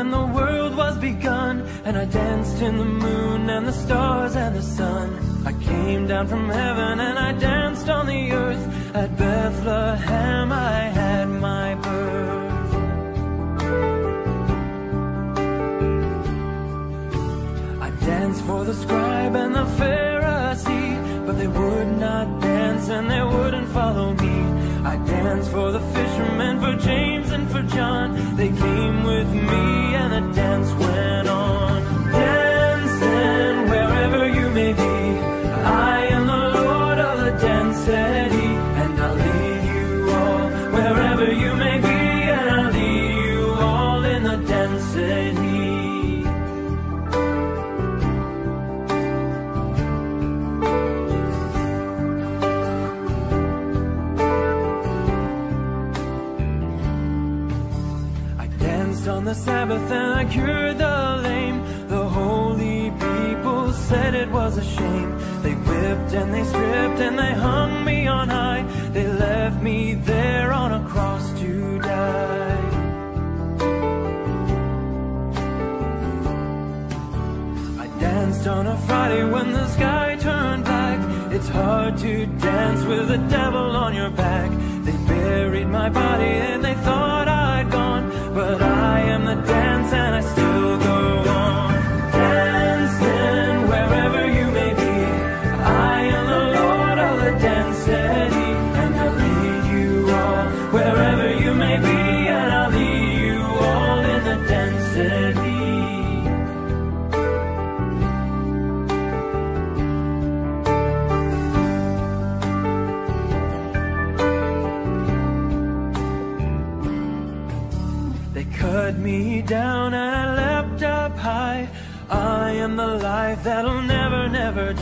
when the world was begun, and I danced in the moon and the stars and the sun. I came down from heaven and I danced on the earth. At Bethlehem I had my birth. I danced for the scribe and the Pharisee, but they would not dance and they wouldn't follow me. I danced for the fishermen, for James and for John. They came with me and the dance went on. Sabbath and I cured the lame. The holy people said it was a shame. They whipped and they stripped and they hung me on high. They left me there on a cross to die. I danced on a Friday when the sky turned black. It's hard to dance with the devil on your back. They buried my body and they thought. But I am the dance and I still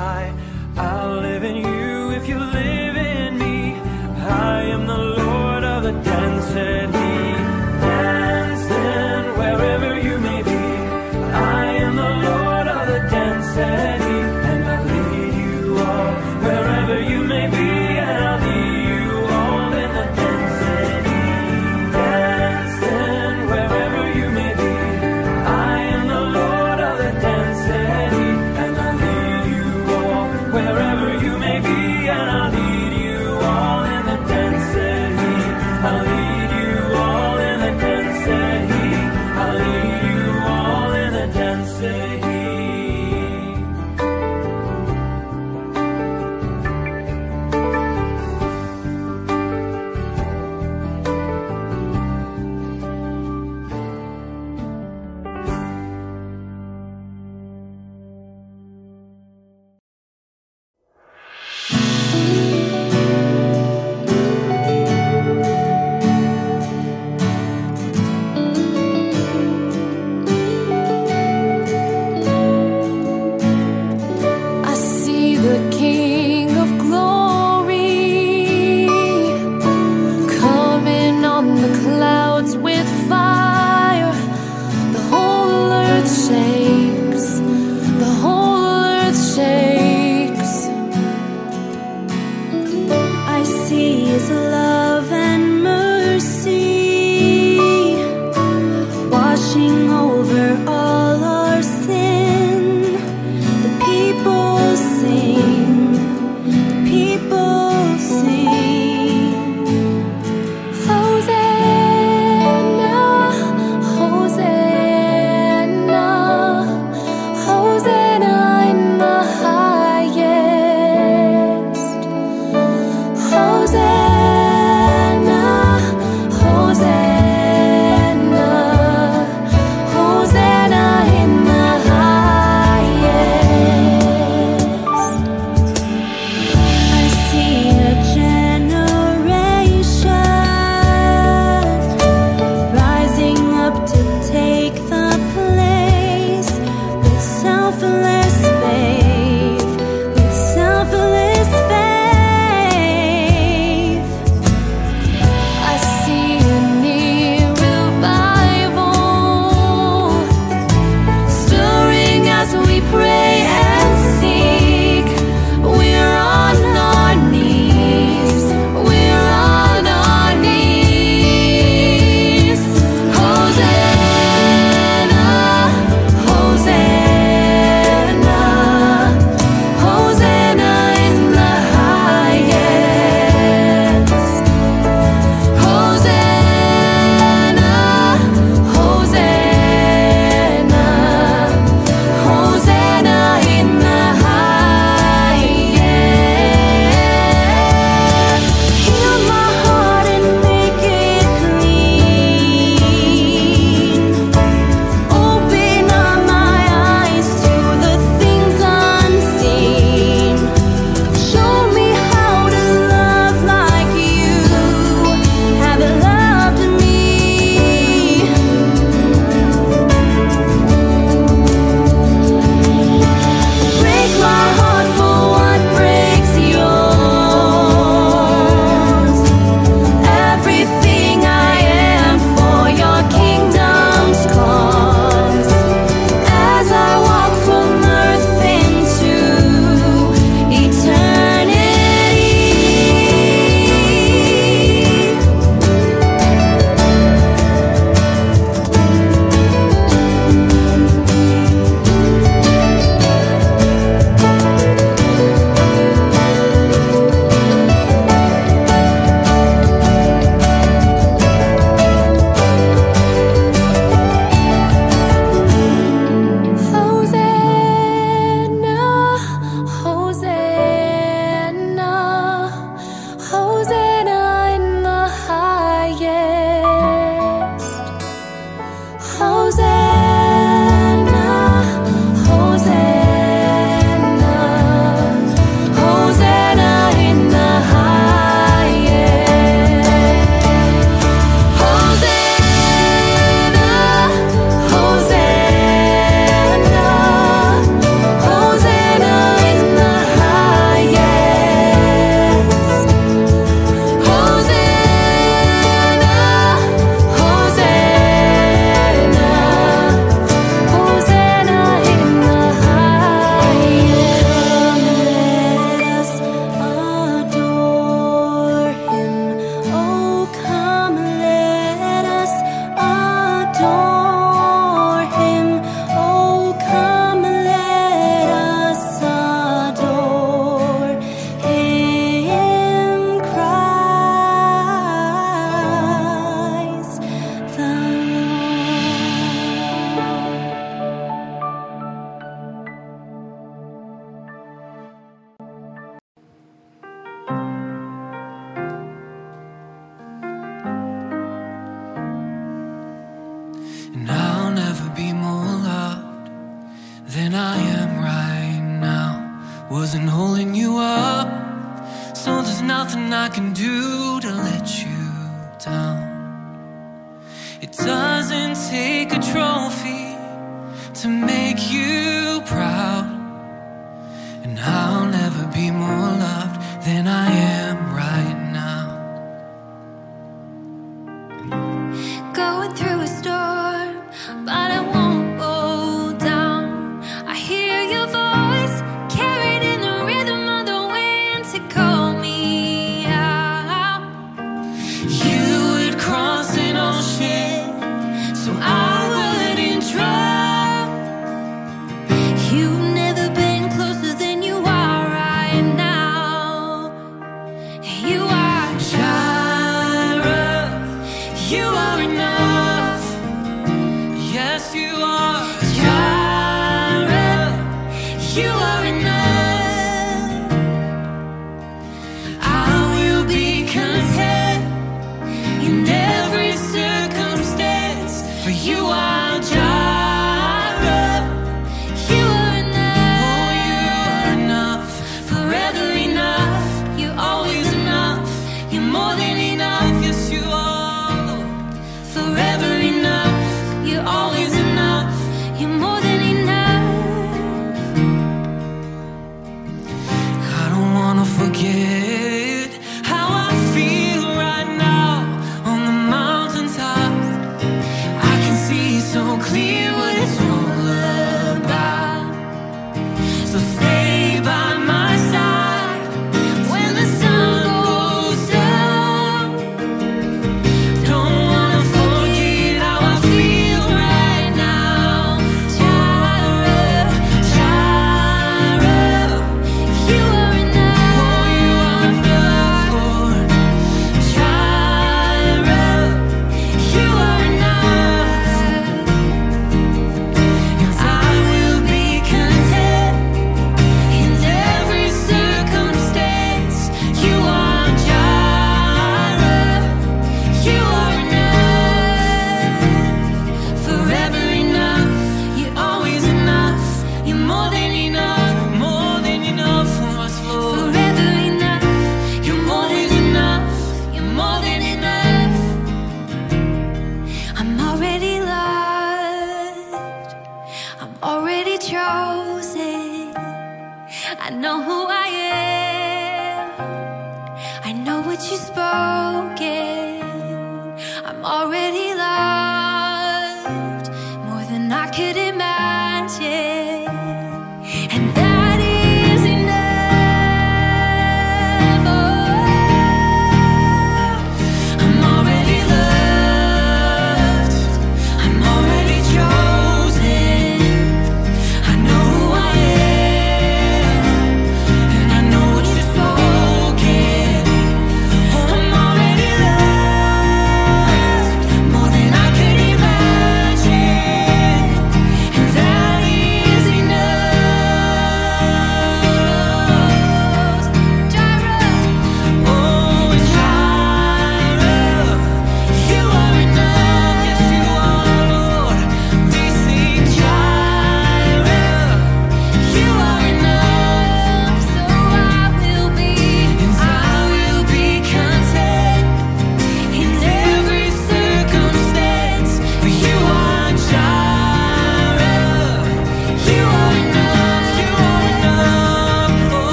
never. I'll live in you if you live in me. I am the Lord of the dance,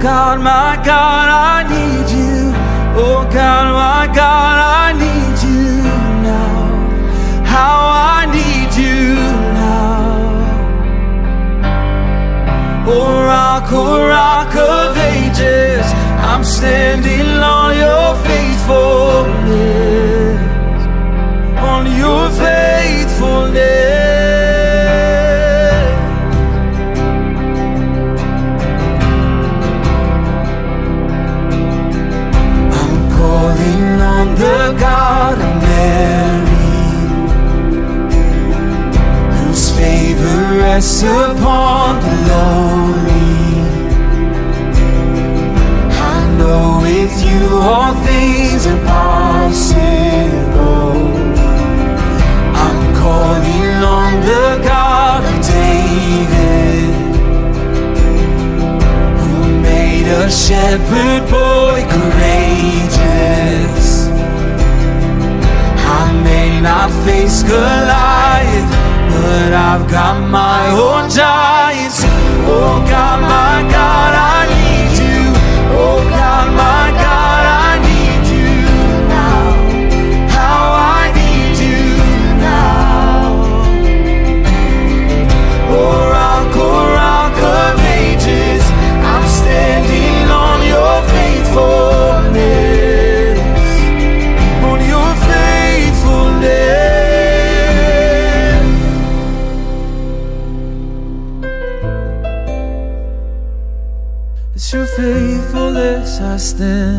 God, my God, I need you. Oh God, my God, I need you now. How I need you now. Oh rock, oh rock of ages, I'm standing on your faithfulness. On your faithfulness. rest upon the lonely. I know with you all things are possible. I'm calling on the God of David, who made a shepherd boy courageous. I may not face Goliath but I've got my own giants. Oh God, my God, I need you. Oh God, my still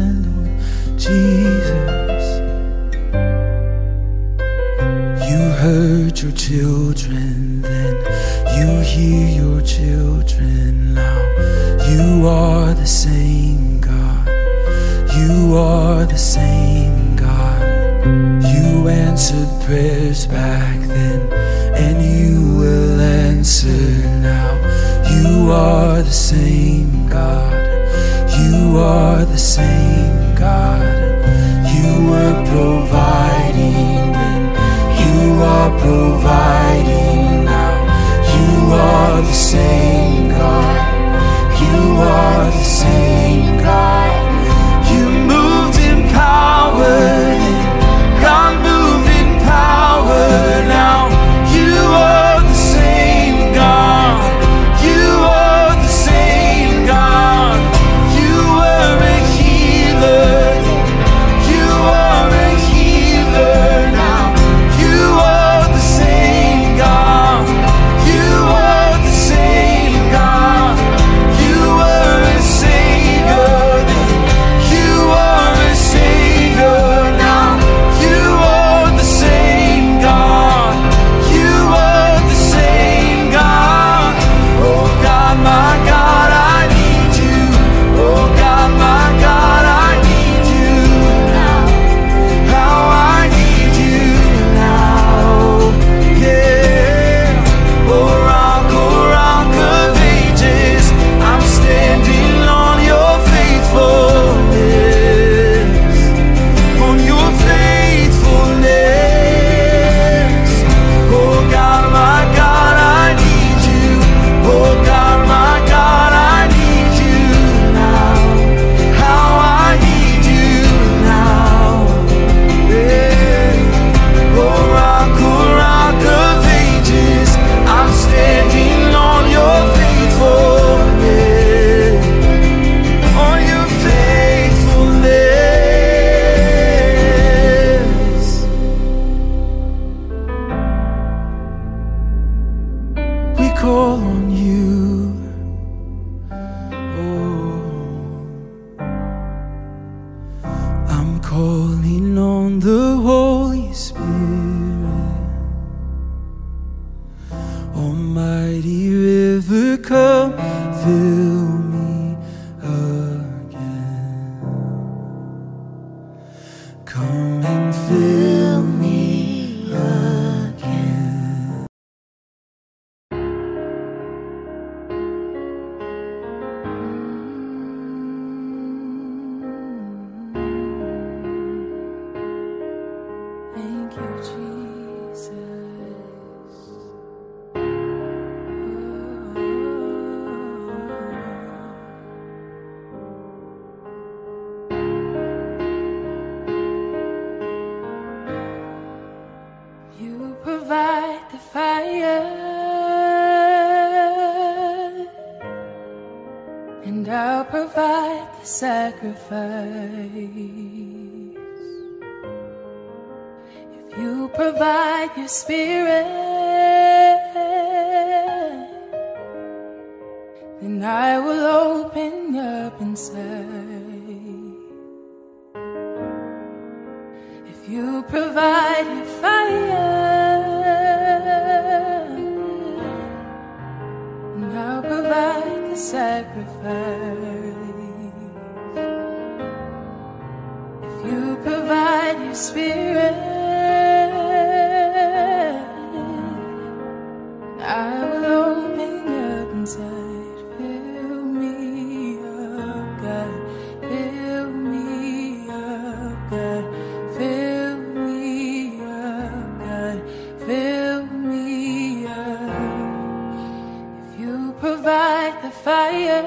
fire,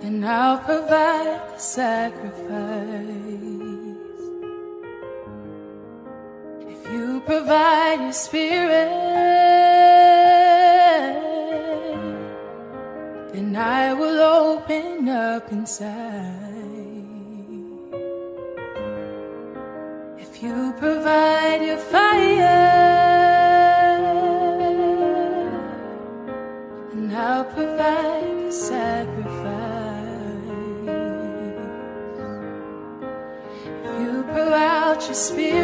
then I'll provide the sacrifice. If you provide your spirit, then I will open up inside. spirit.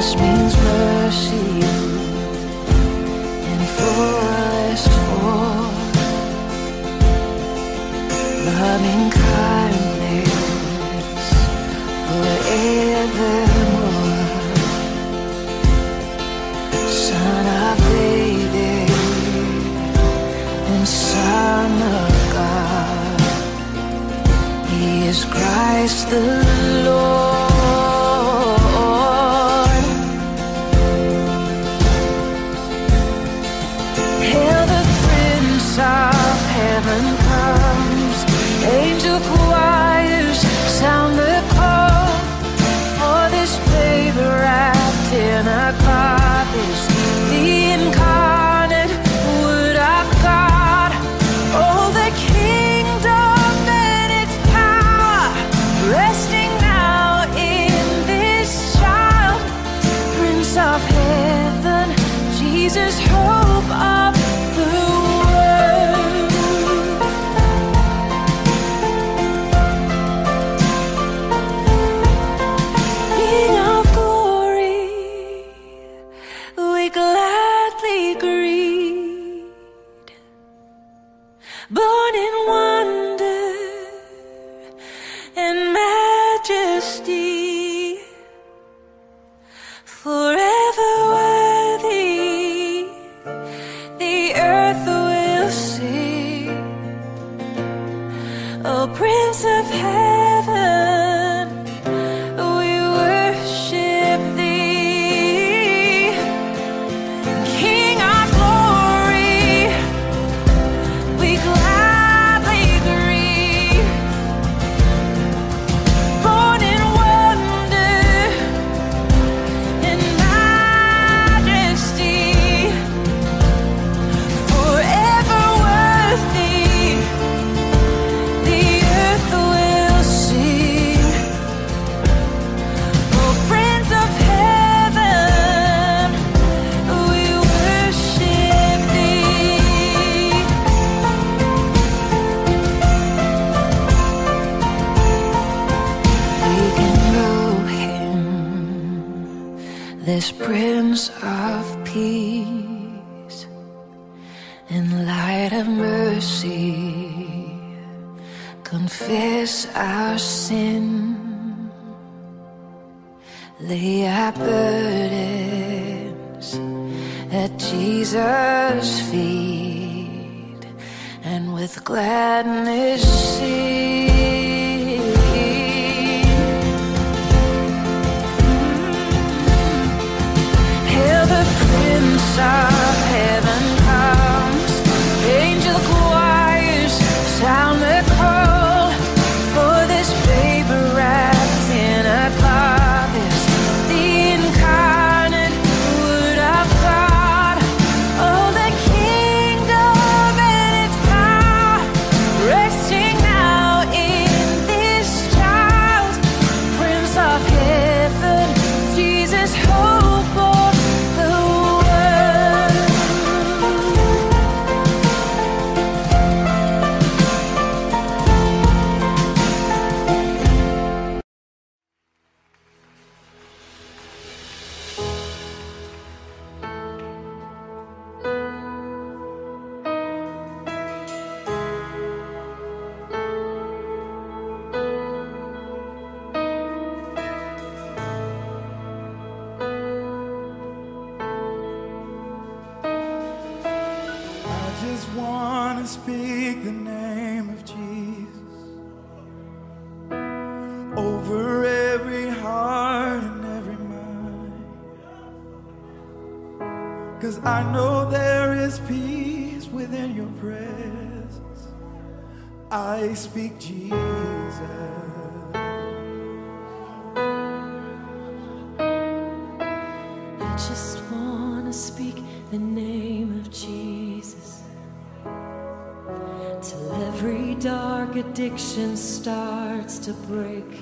Grace means mercy and fullest form. Loving kindness forevermore. Son of David and Son of God. He is Christ the starts to break.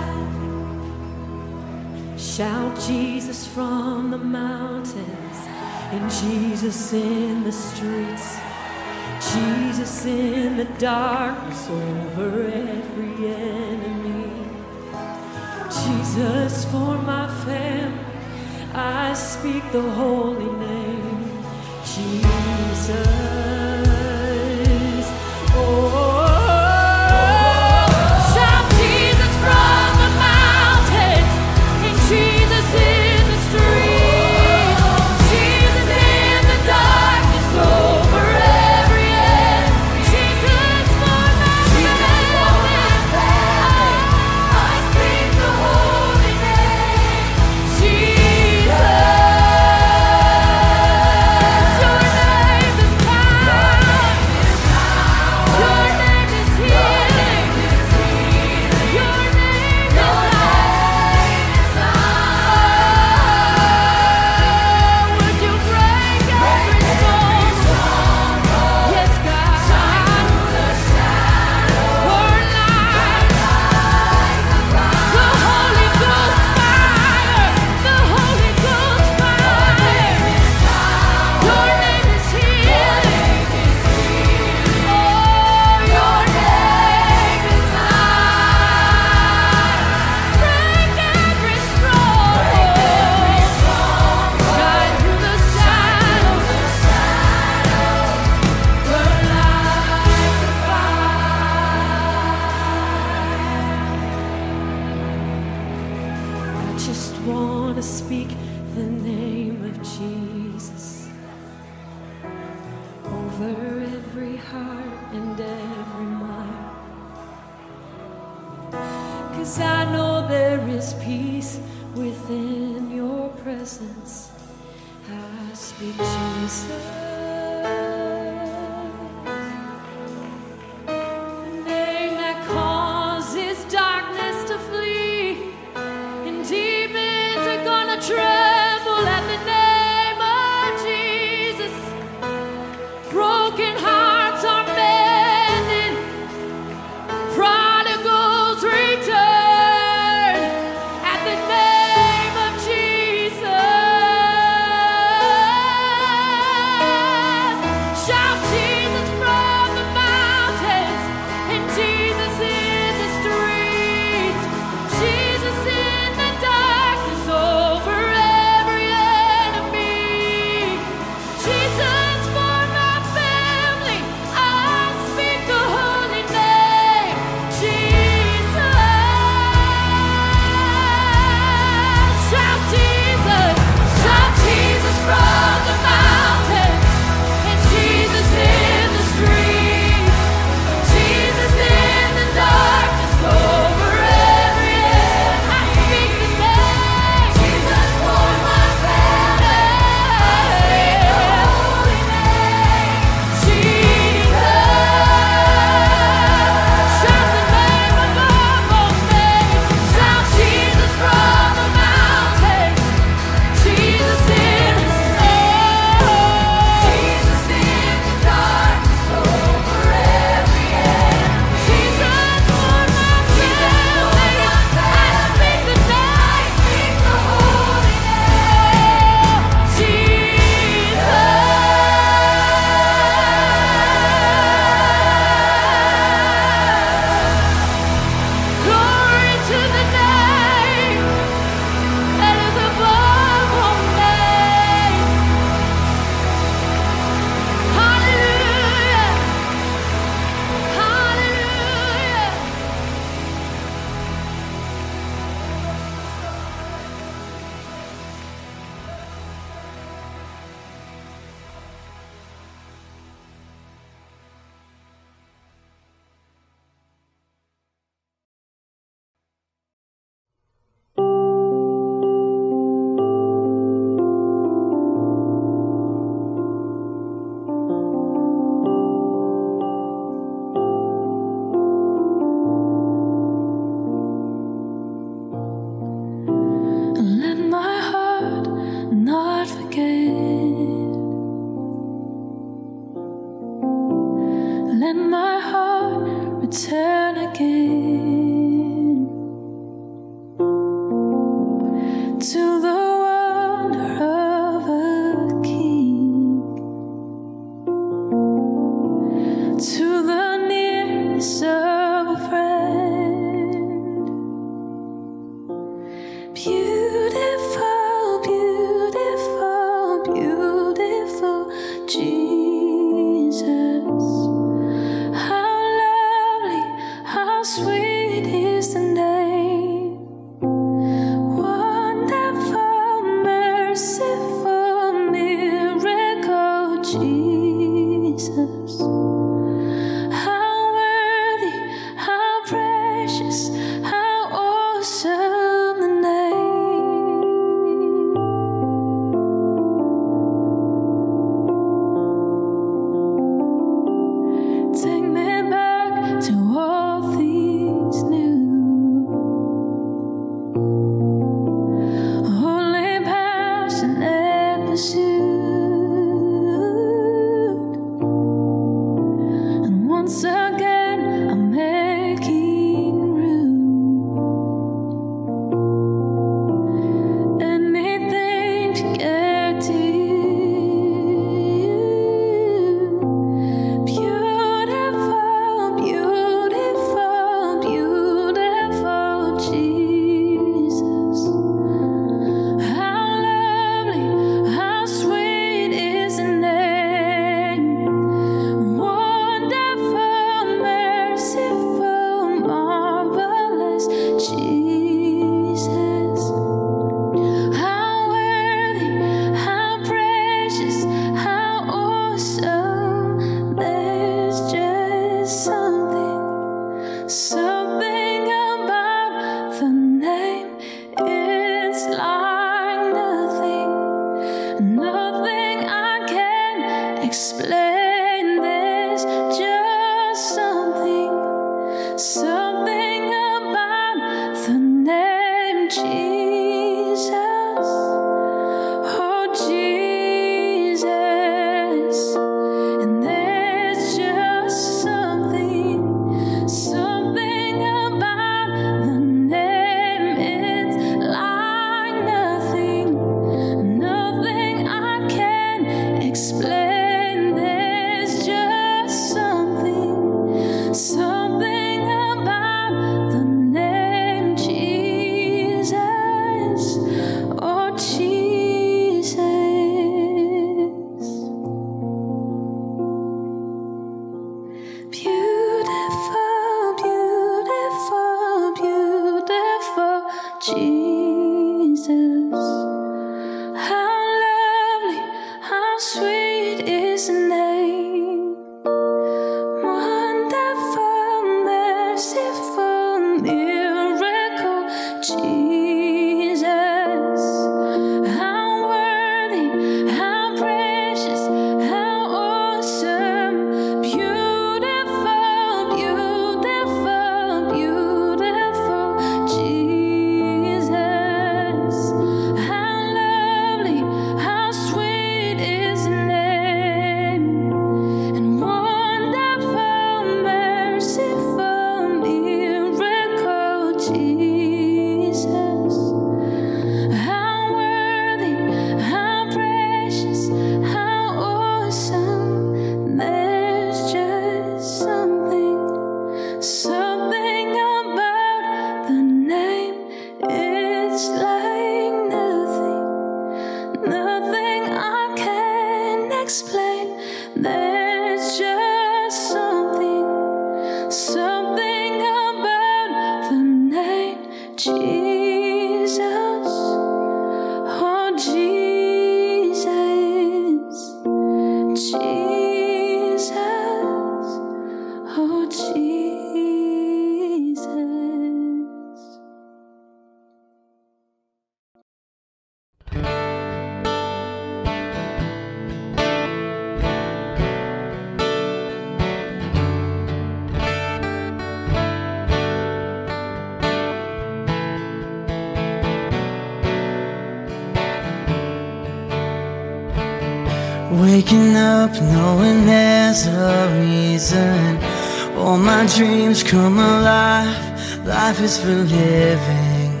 my dreams come alive. Life is for living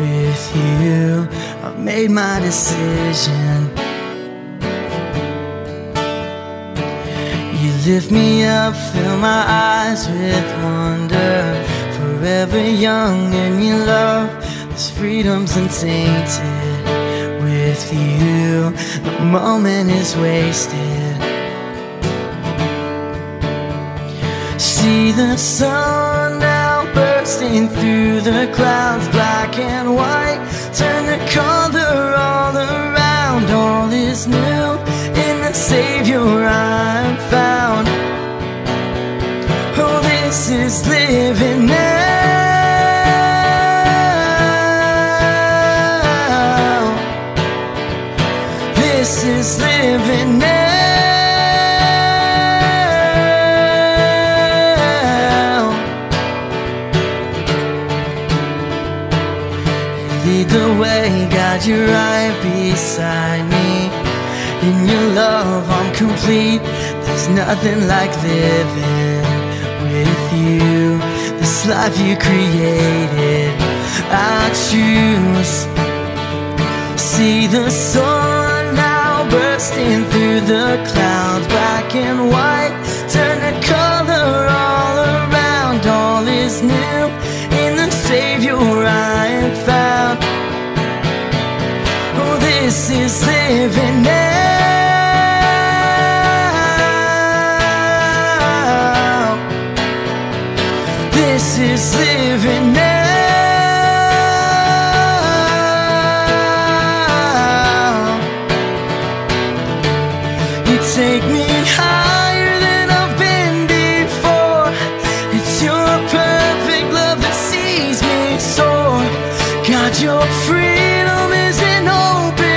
with you. I've made my decision. You lift me up, fill my eyes with wonder. Forever young in your love This freedom's untainted with you. The moment is wasted. see the sun now bursting through the clouds, black and white. Turn the color all around, all is new in the Savior I have found. Oh, this is living now. This is living now. you're right beside me. In your love, I'm complete. There's nothing like living with you. This life you created, I choose. See the sun now bursting through the clouds, black and white. is living now. This is living now. You take me higher than I've been before. It's your perfect love that sees me soar. God, your freedom is an open.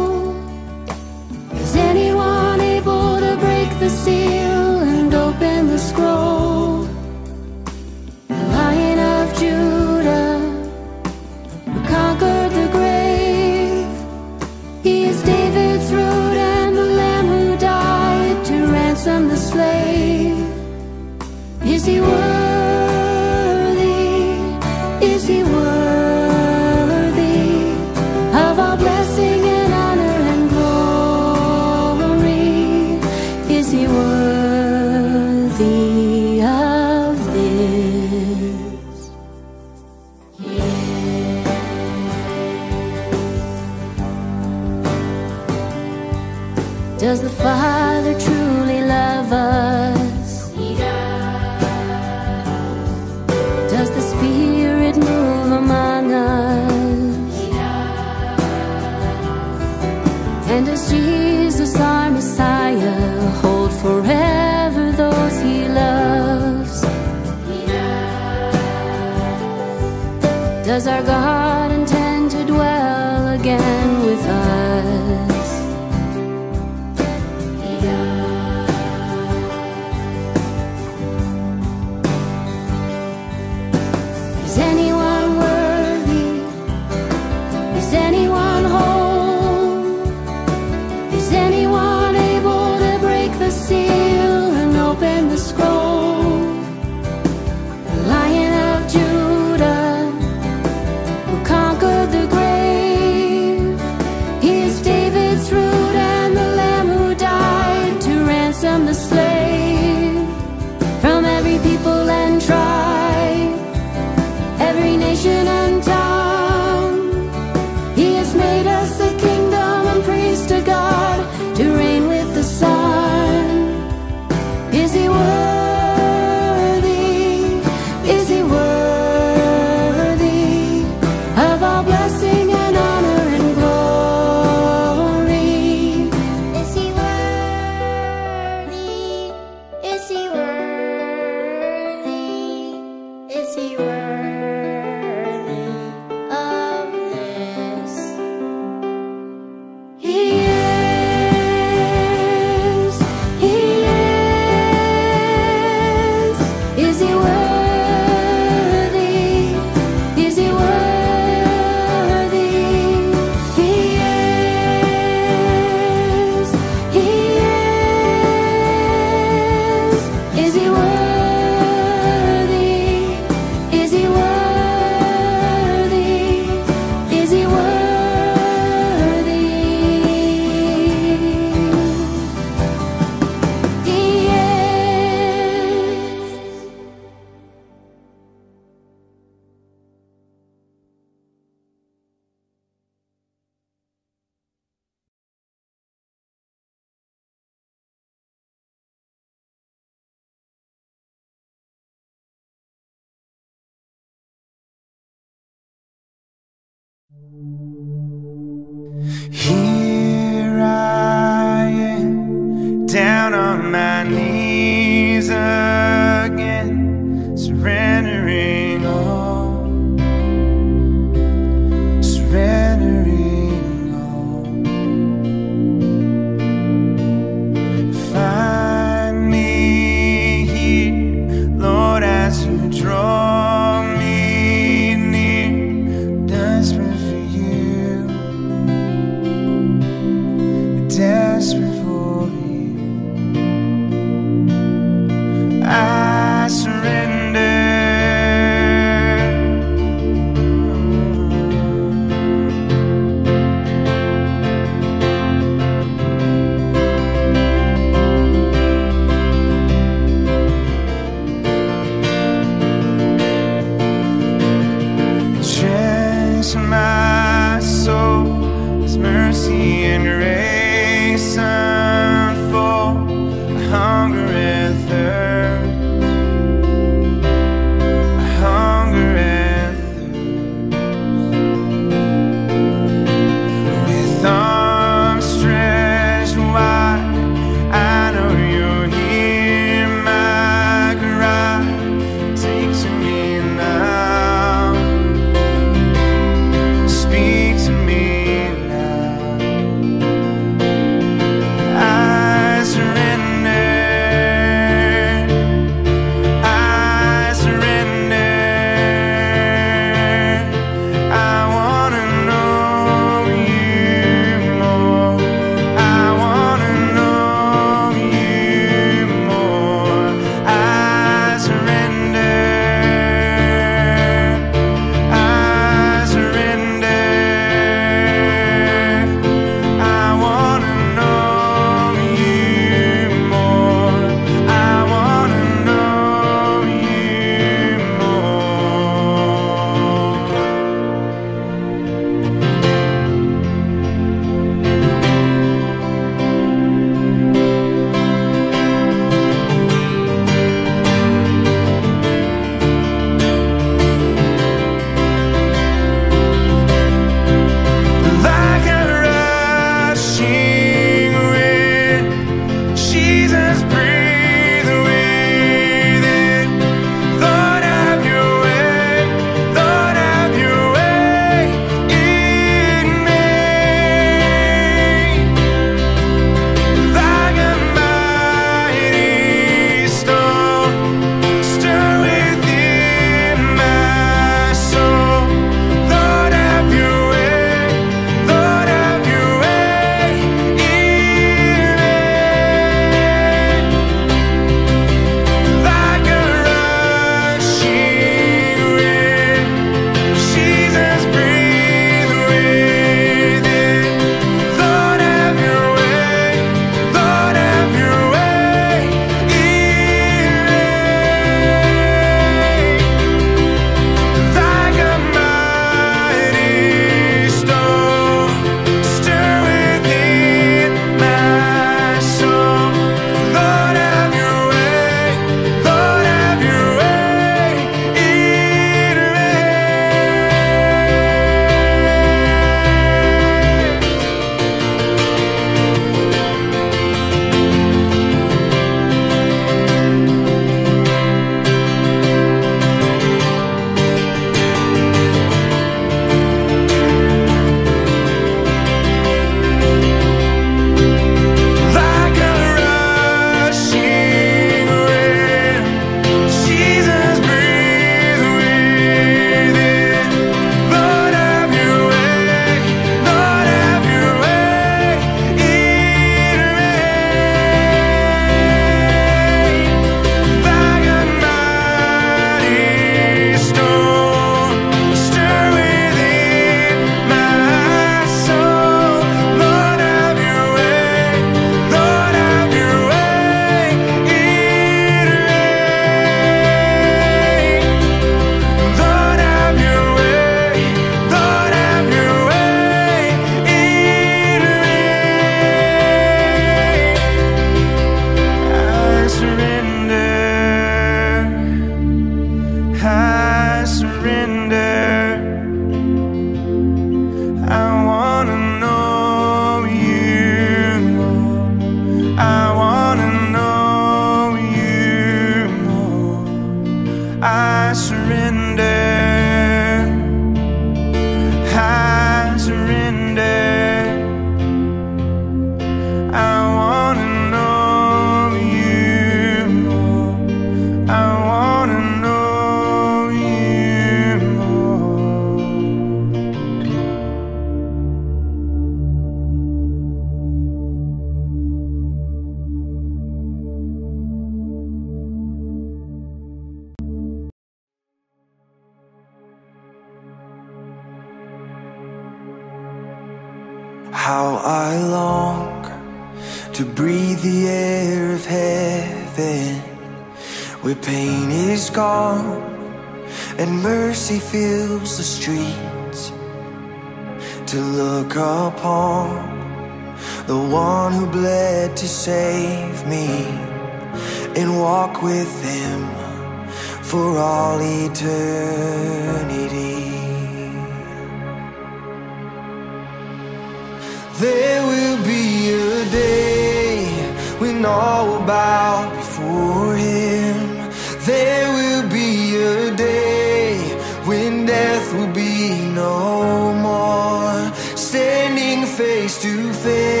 face to face.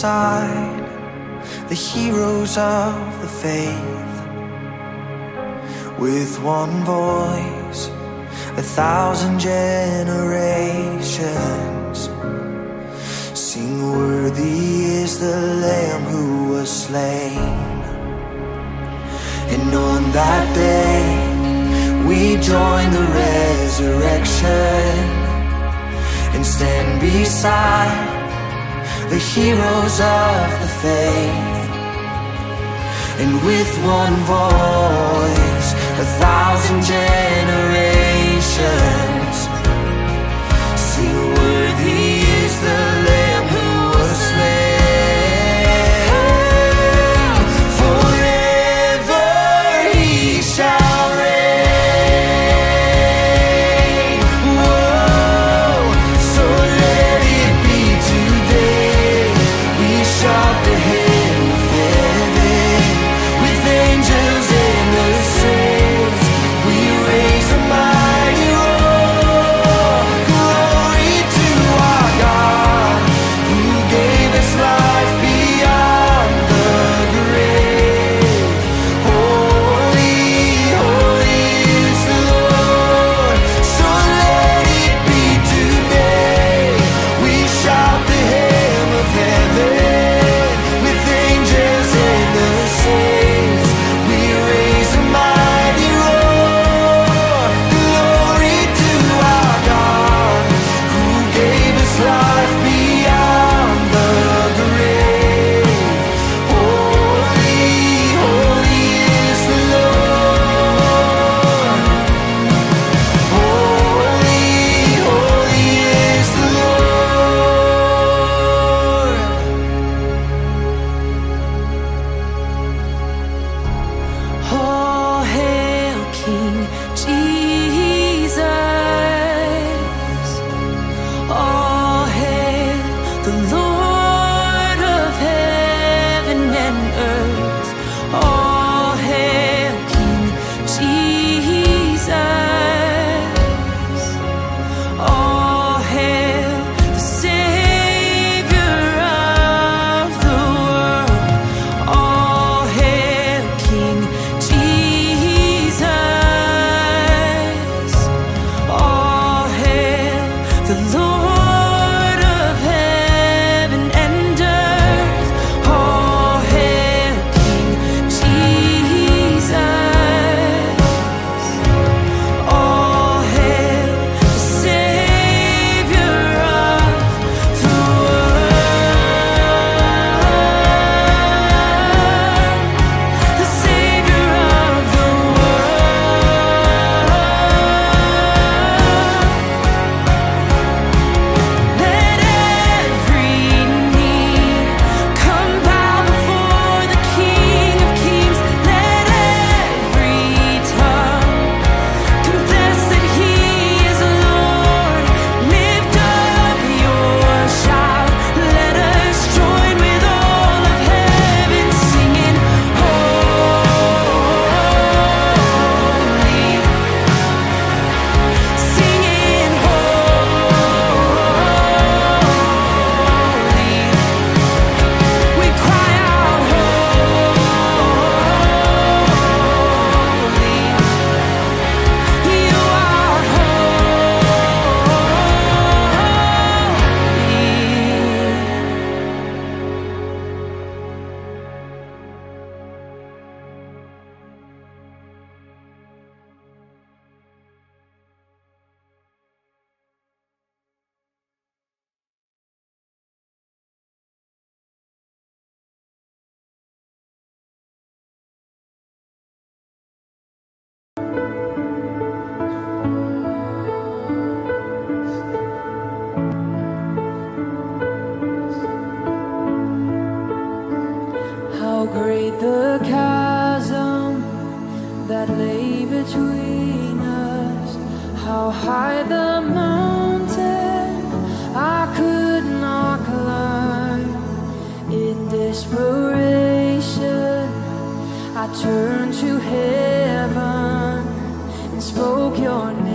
side, the heroes of the faith. With one voice, a thousand generations sing, Worthy is the Lamb who was slain. And on that day, we join the resurrection and stand beside the heroes of the faith. And with one voice, a thousand generations. Turned to heaven and spoke your name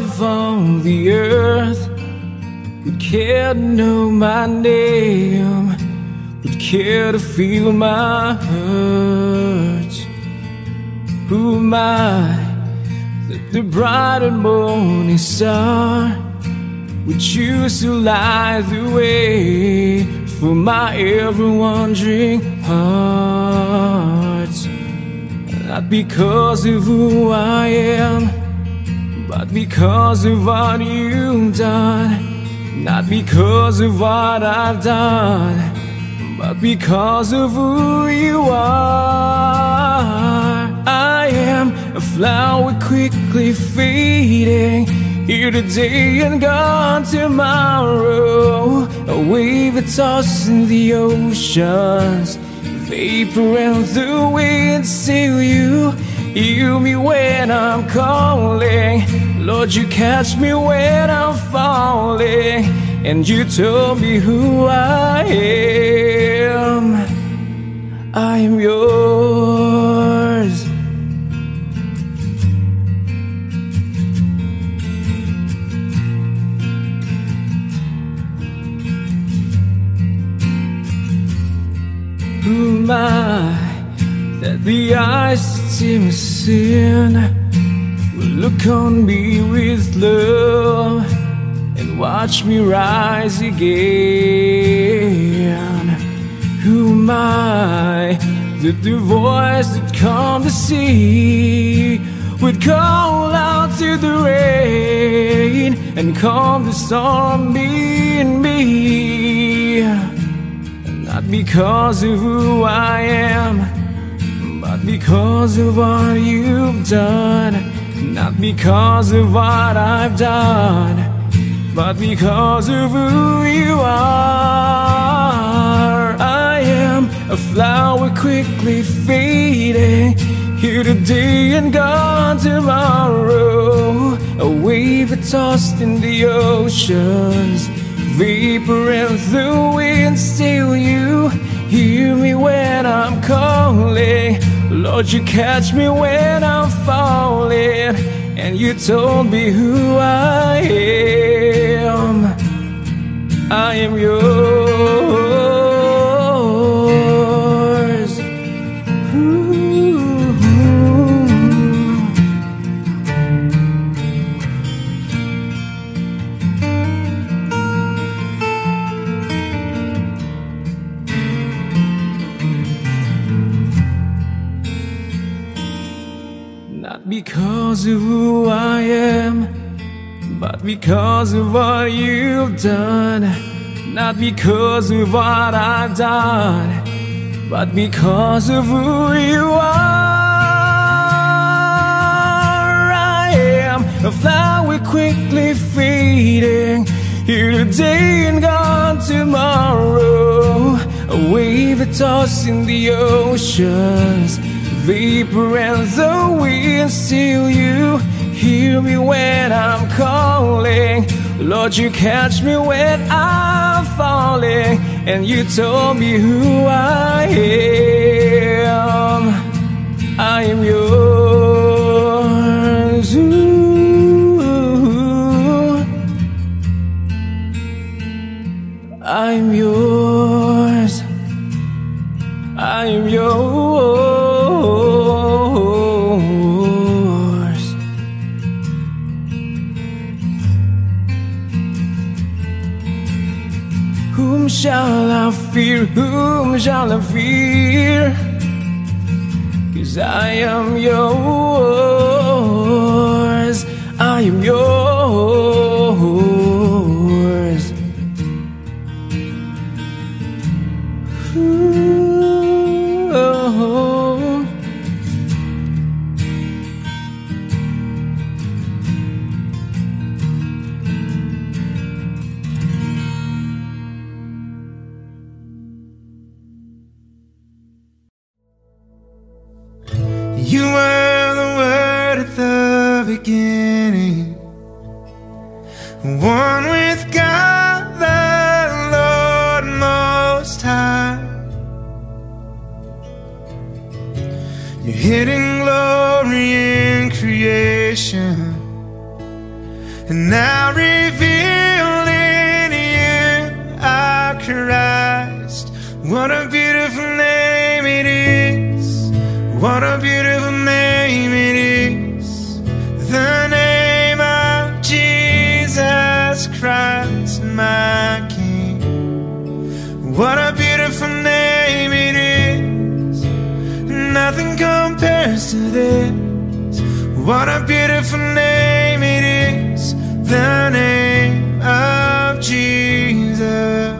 of all the earth would care to know my name, would care to feel my hurt? Who am I that the bright and morning star would choose to light the way for my ever wandering heart? Not because of who I am, but because of what you've done. Not because of what I've done, but because of who you are. I am a flower quickly fading, here today and gone tomorrow. A wave that's tossing the oceans, vapor and the wind. Still, you hear me when I'm calling. Lord, you catch me when I'm falling, and you told me who I am. I am yours. Who am I that the eyes see me sin look on me with love and watch me rise again? Who am I that the voice that come to see would call out to the rain and calm the storm in me? Not because of who I am, but because of what you've done. Because of what I've done, but because of who you are. I am a flower quickly fading, here today and gone tomorrow. A wave tossed in the oceans, vapor and the wind. Still, you hear me when I'm calling. Lord, you catch me when I'm falling, and you told me who I am. I am yours. Because of who I am, but because of what you've done. Not because of what I've done, but because of who you are. I am a flower quickly fading, here today and gone tomorrow. A wave that tossing the oceans, vapor and the wind. Still, you hear me when I'm calling. Lord, you catch me when I'm falling, and you told me who I am. I am yours. Ooh. I'm yours. Shall I fear? Whom shall I fear? Cause I am yours. I am yours. and I reveal. What a beautiful name it is, the name of Jesus.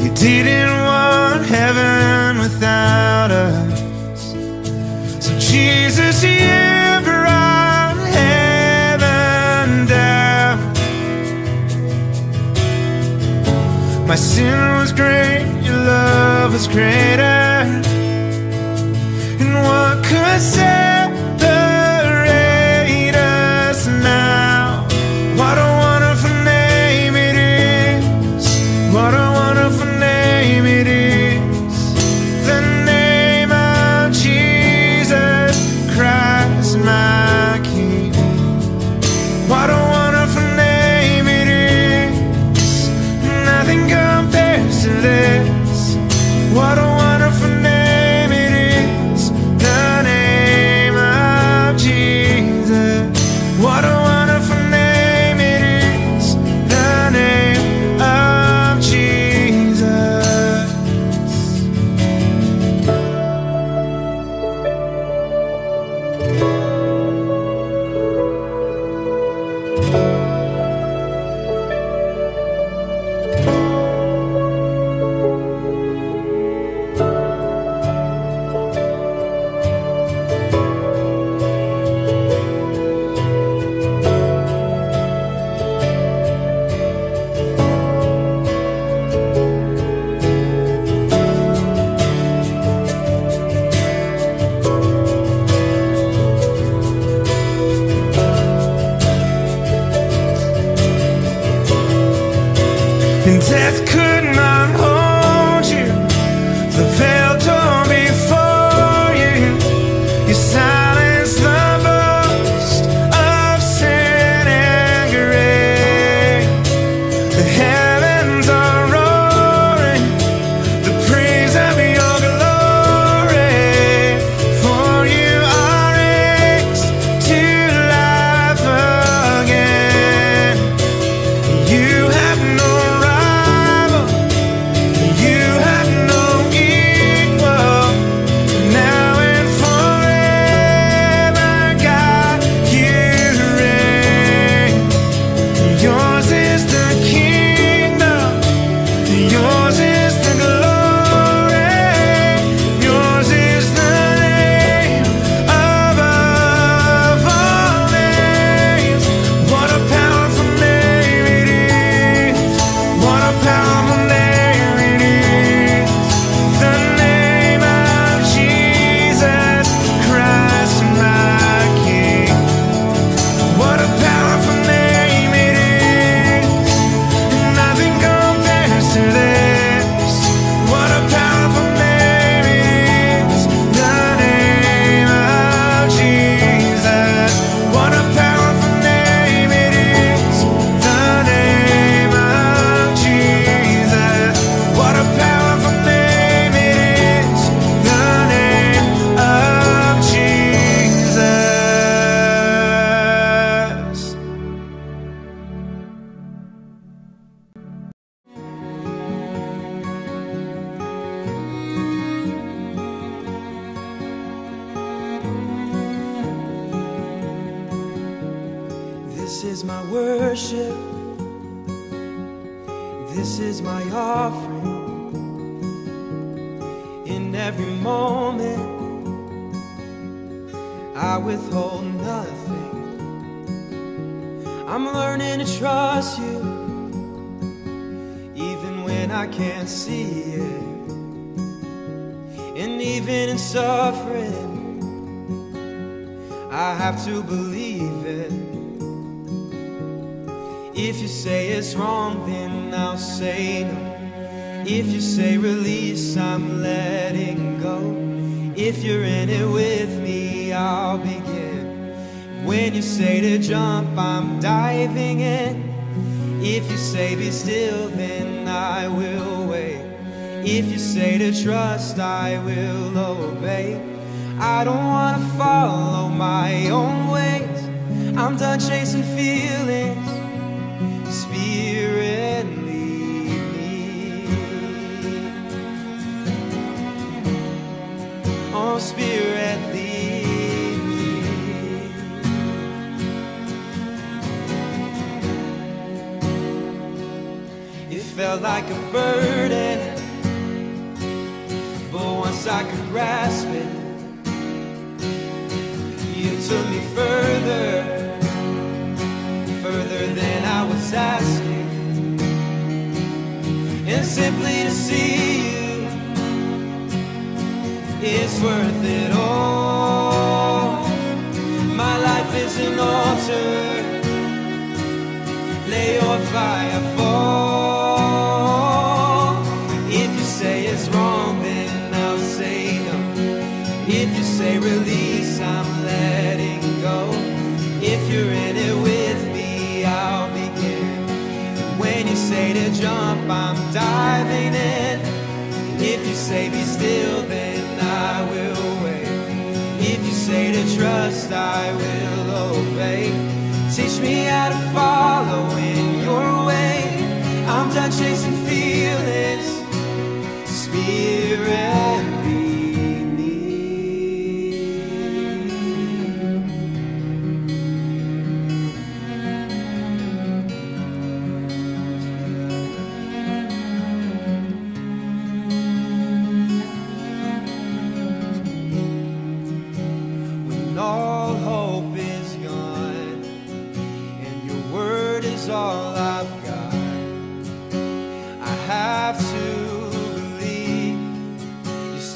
You didn't want heaven without us. So, Jesus, you brought heaven down. My sin was great, your love was greater. And what could say?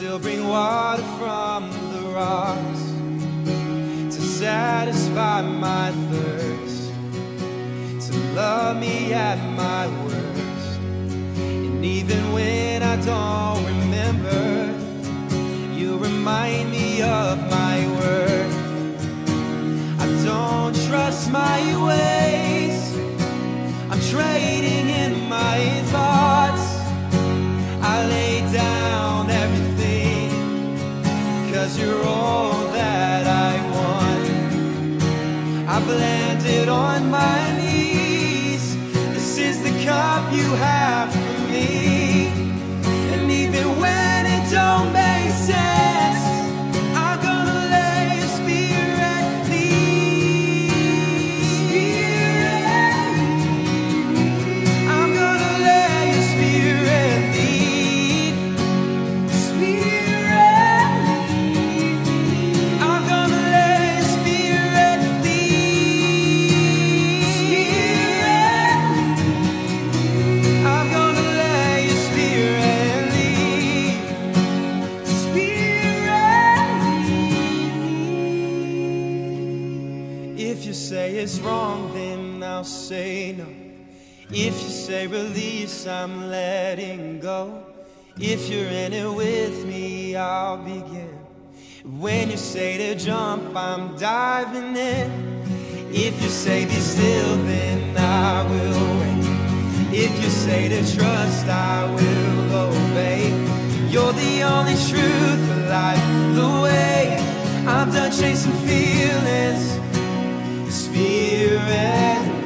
still bring water from the rocks to satisfy my thirst, to love me at my worst. And even when I don't remember, you remind me of my worth. I don't trust my ways, I'm trading in my thoughts. Cause you're all that I want. I've landed on my knees. This is the cup you have. say no. If you say release, I'm letting go. If you're in it with me, I'll begin. When you say to jump, I'm diving in. If you say be still, then I will wait. If you say to trust, I will obey. You're the only truth, the the way. I'm done chasing feelings, spirit.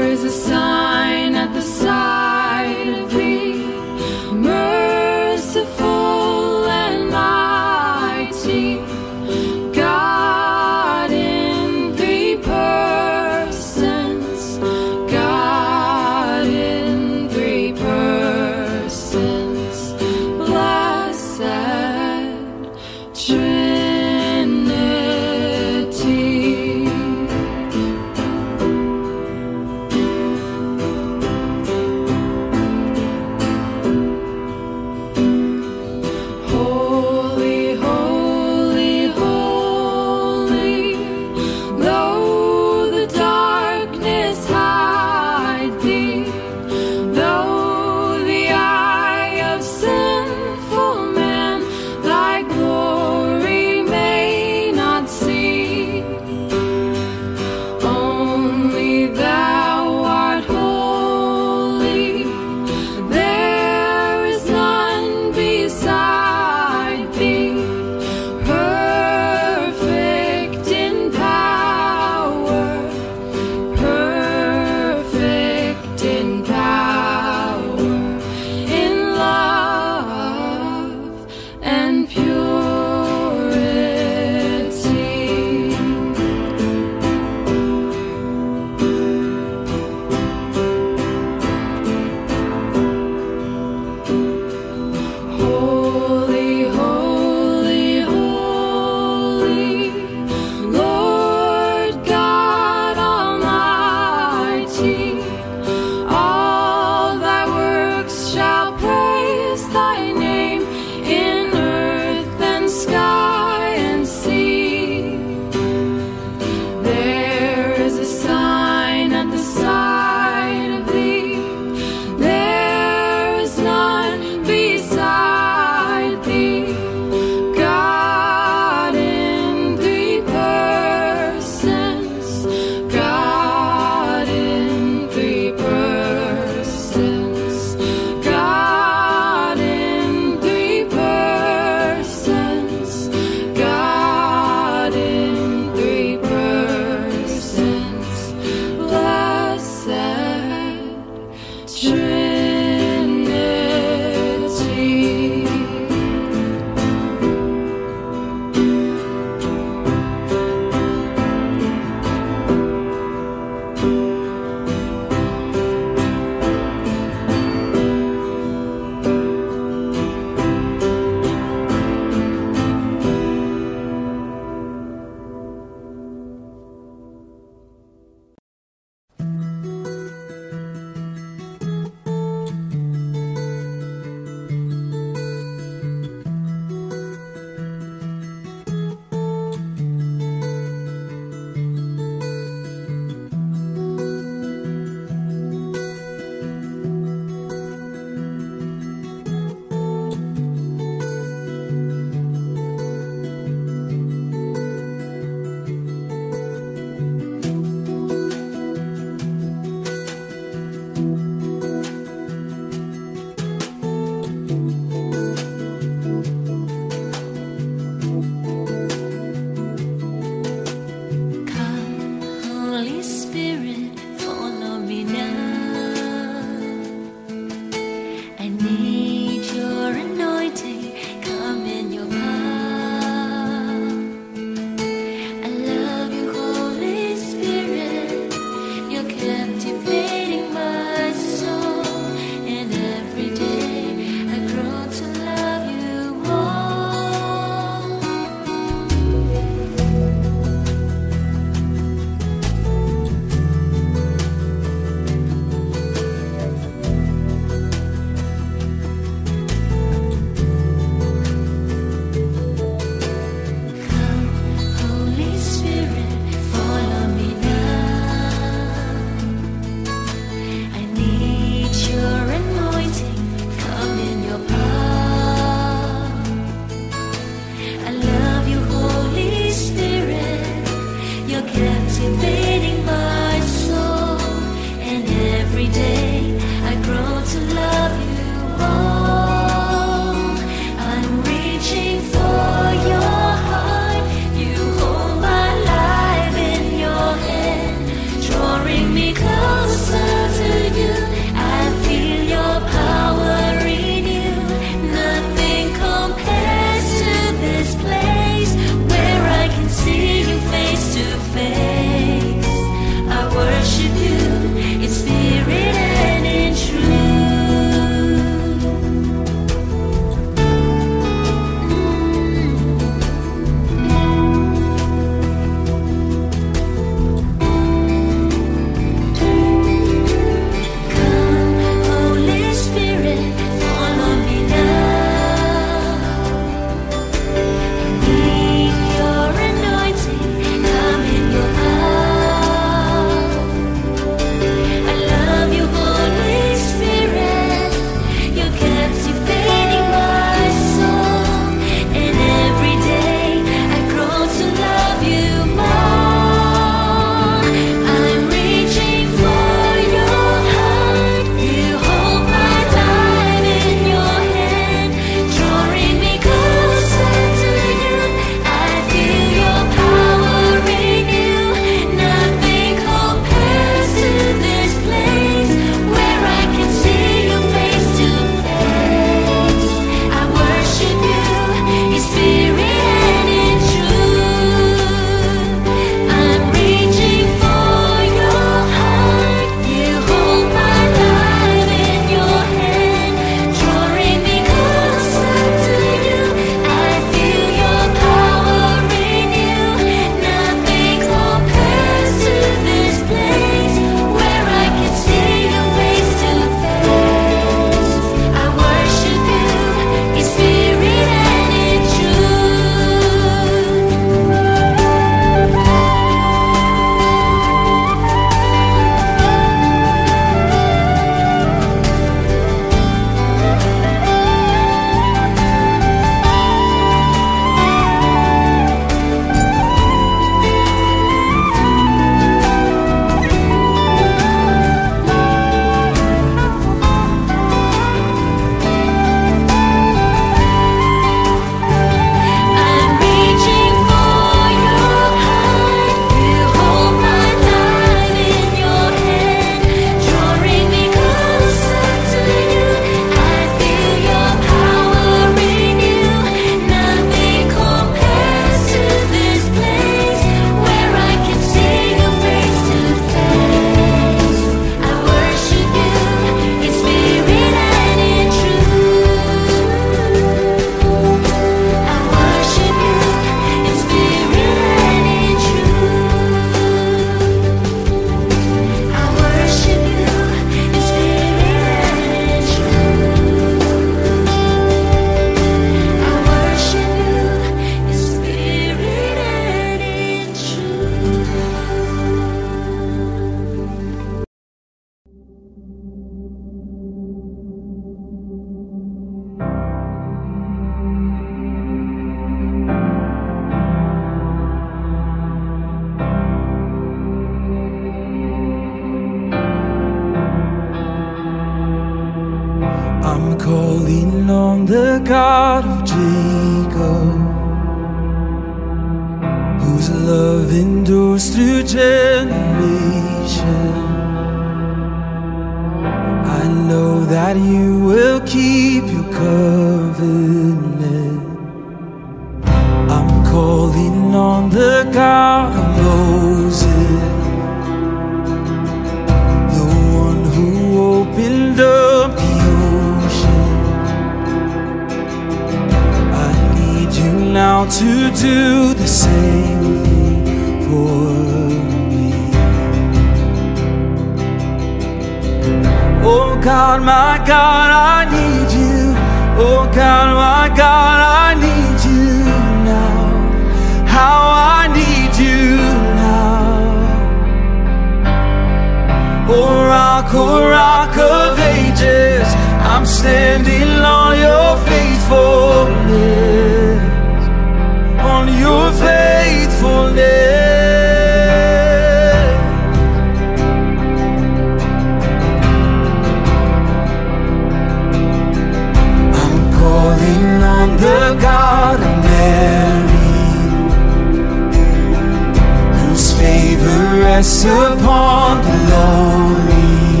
upon the lonely.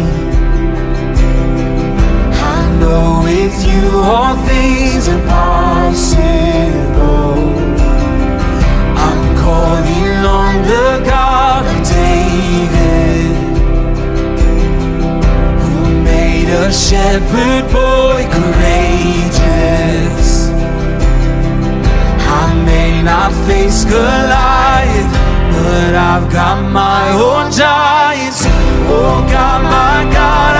I know with you all things are possible. I'm calling on the God of David, who made a shepherd boy courageous. I may not face Goliath but I've got my own giants. Oh, God, my God.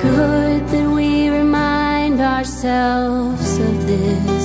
Good that we remind ourselves of this?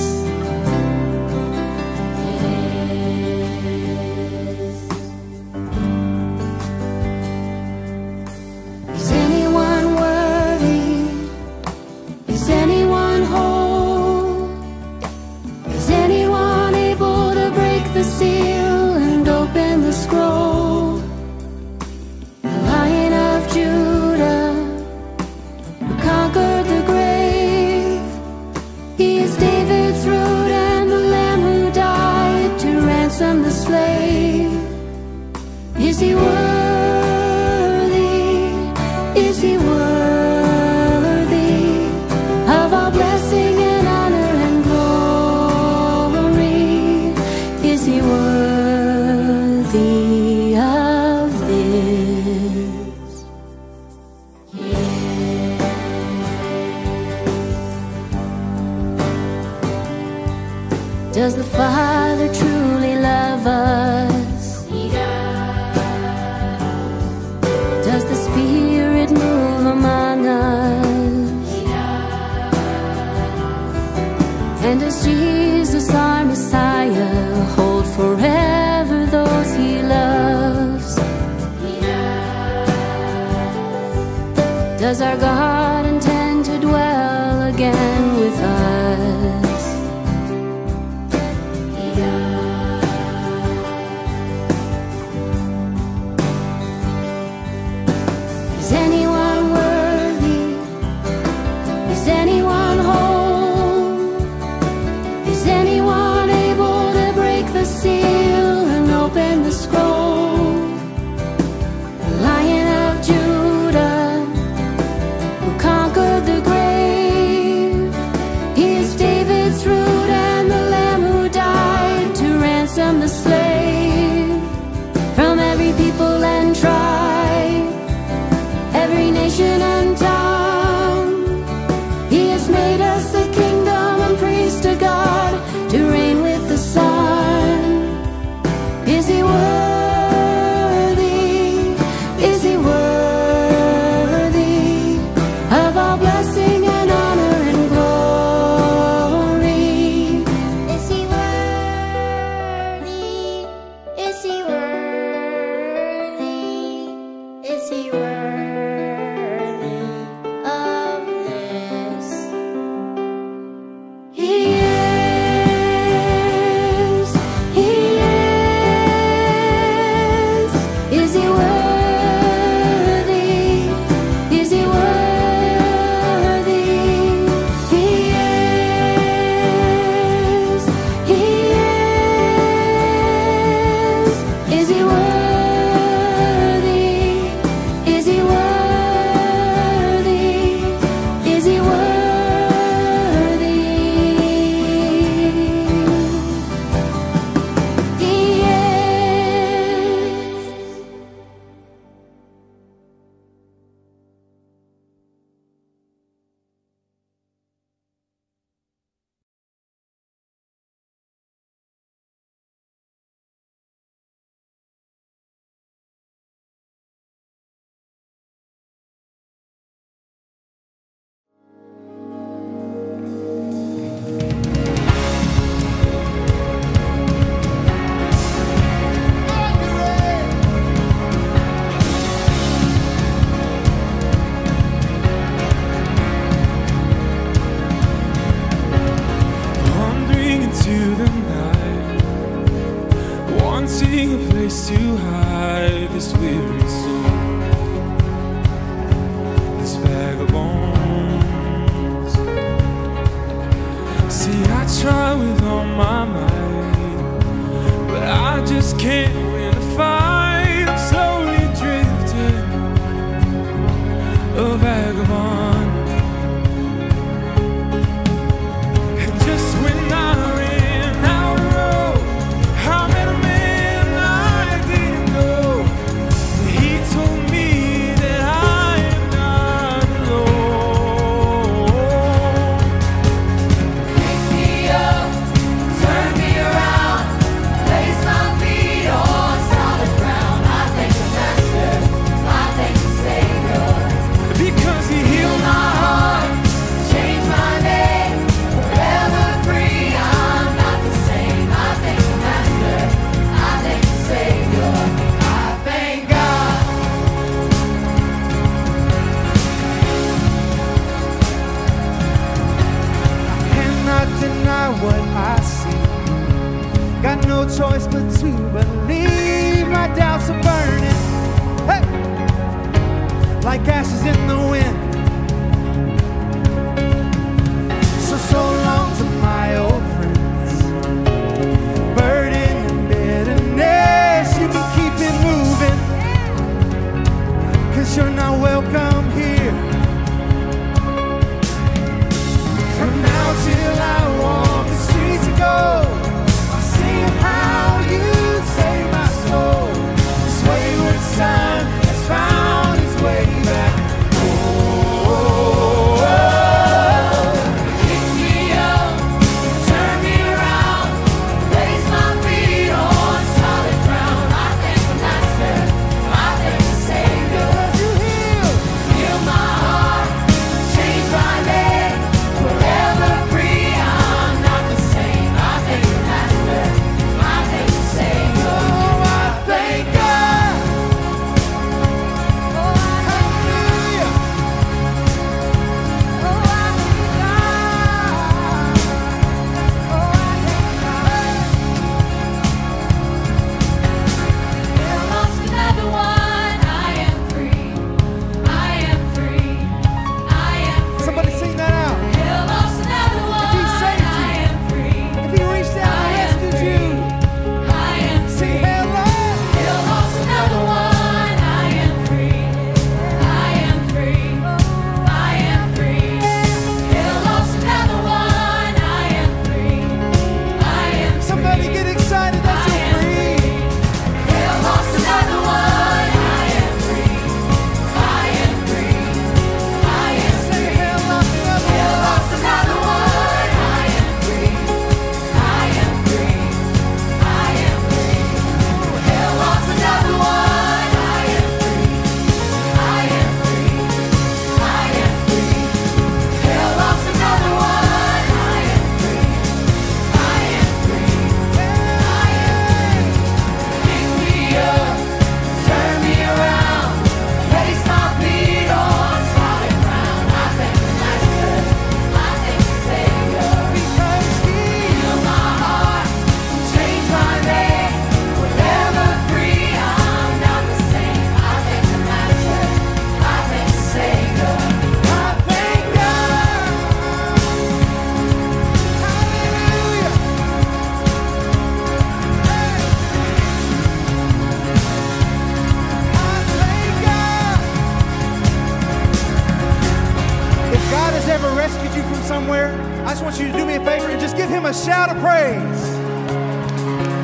shout of praise.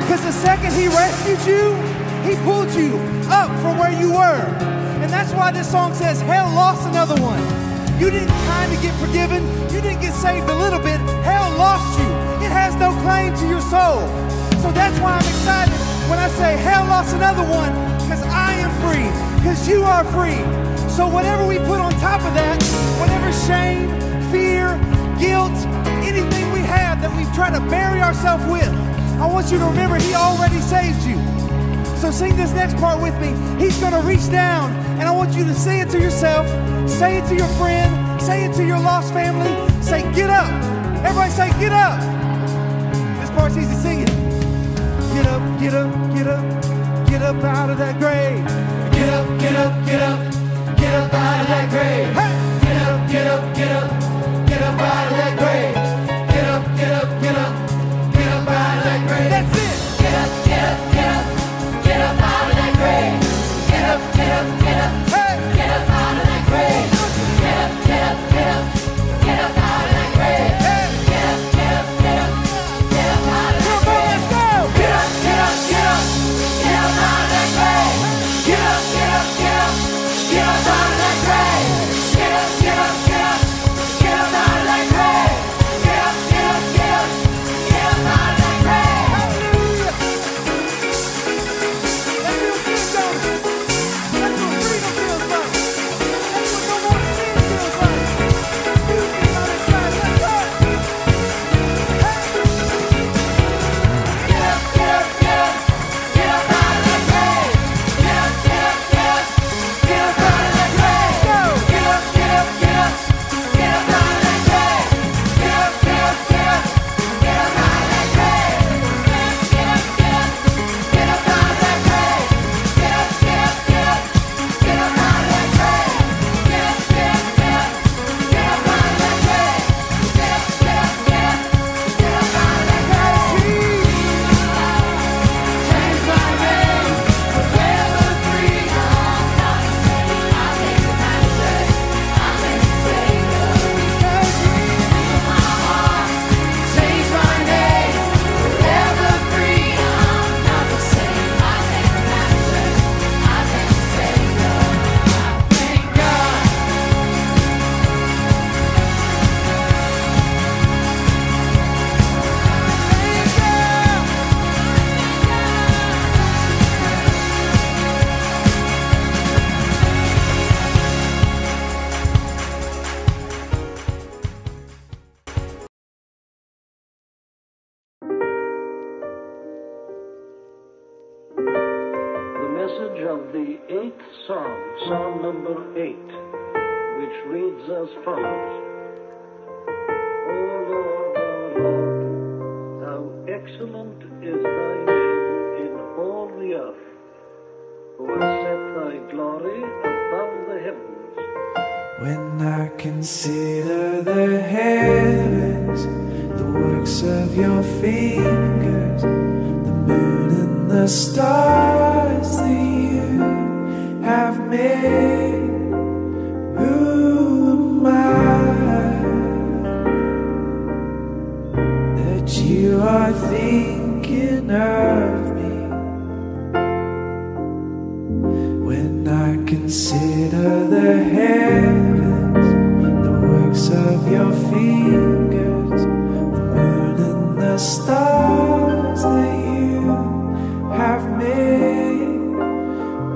Because the second he rescued you, he pulled you up from where you were. And that's why this song says, Hell lost another one. You didn't kind of get forgiven. You didn't get saved a little bit. Hell lost you. It has no claim to your soul. So that's why I'm excited when I say, Hell lost another one, because I am free, because you are free. So whatever we put on top of that, whatever shame, trying to bury ourselves with. I want you to remember He already saved you. So sing this next part with me. He's going to reach down, and I want you to say it to yourself, say it to your friend, say it to your lost family. Say, get up. Everybody say, get up. This part's easy singing. Get up, get up, get up, get up out of that grave. Get up, get up, get up, get up out of that grave. Hey! Get up, get up, get up, get up out of that grave.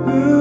Ooh.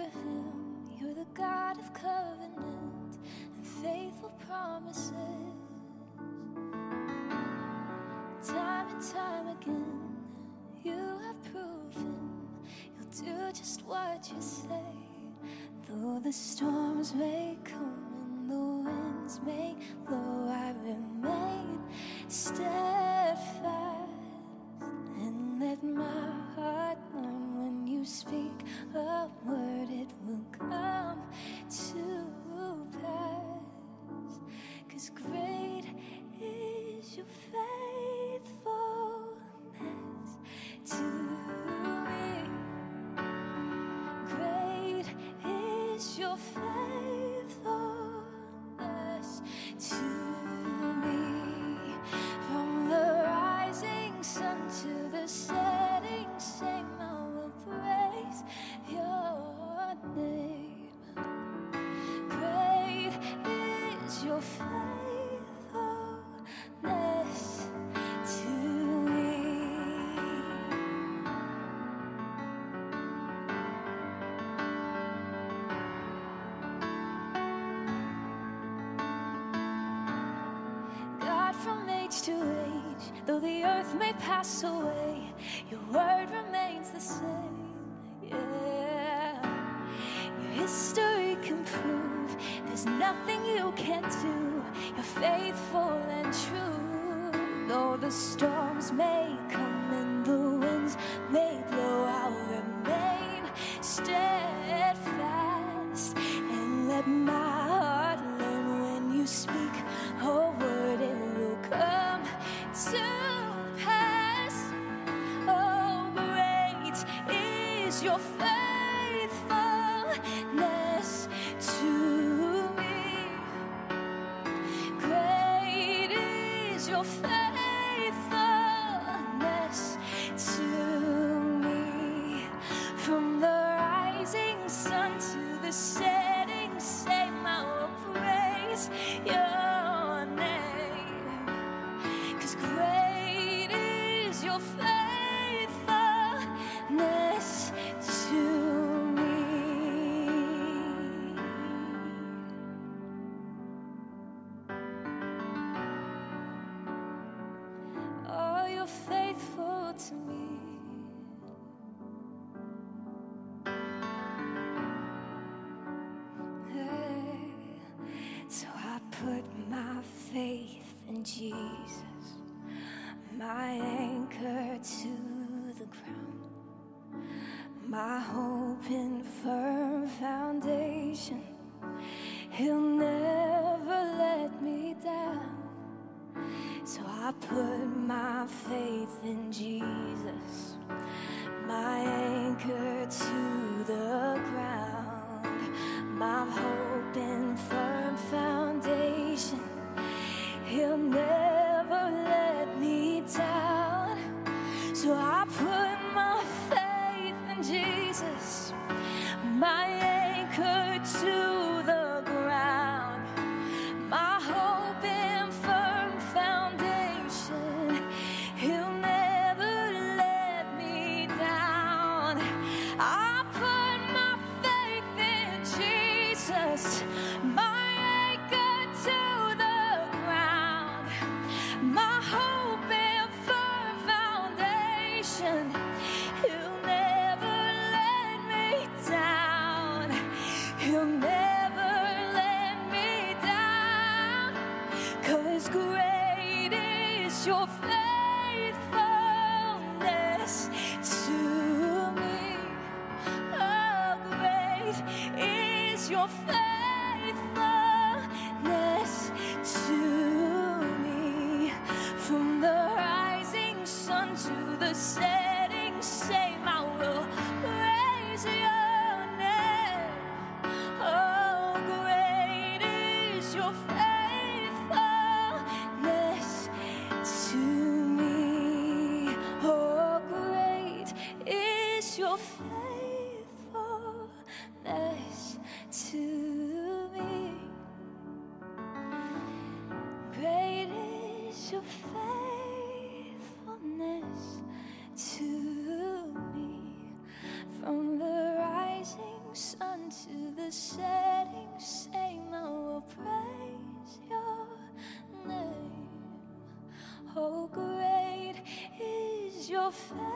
Abraham, you're the God of covenant and faithful promises. Time and time again, you have proven you'll do just what you say, though the storm. pass away, your word remains the same. Yeah. Your history can prove there's nothing you can't do. You're faithful and true, though the storms may. your face. My hope is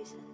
Jesus,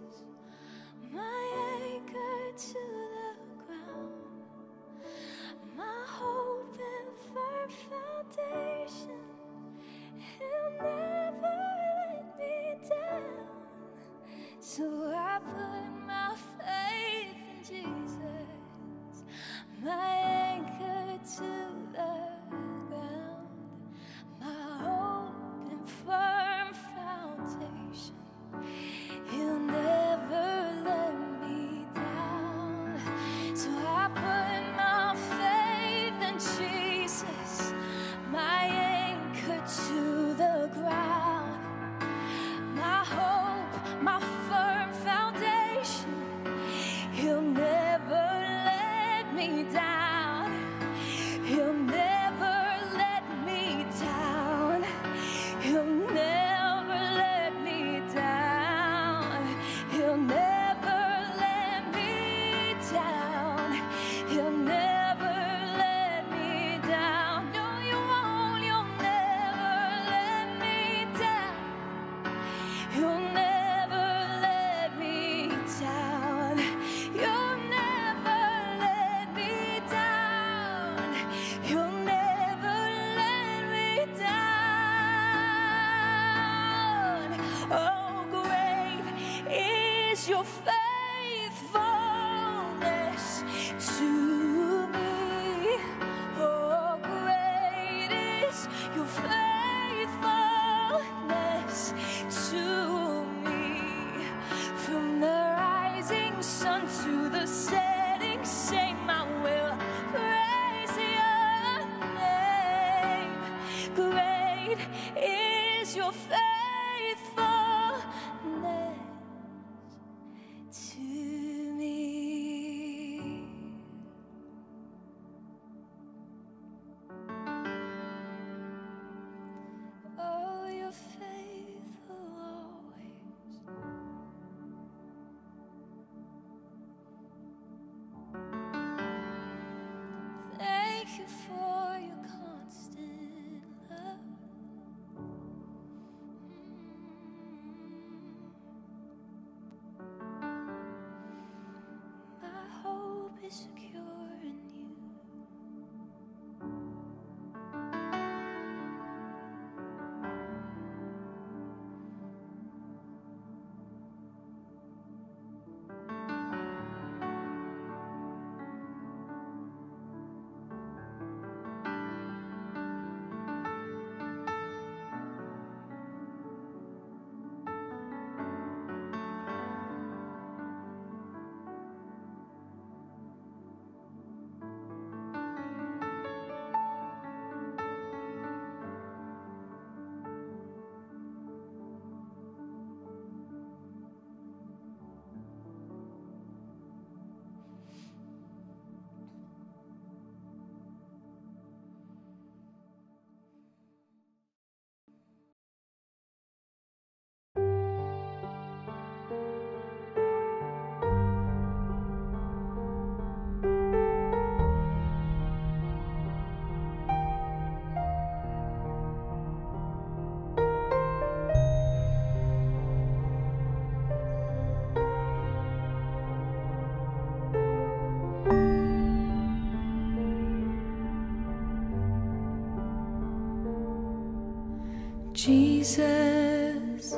Jesus,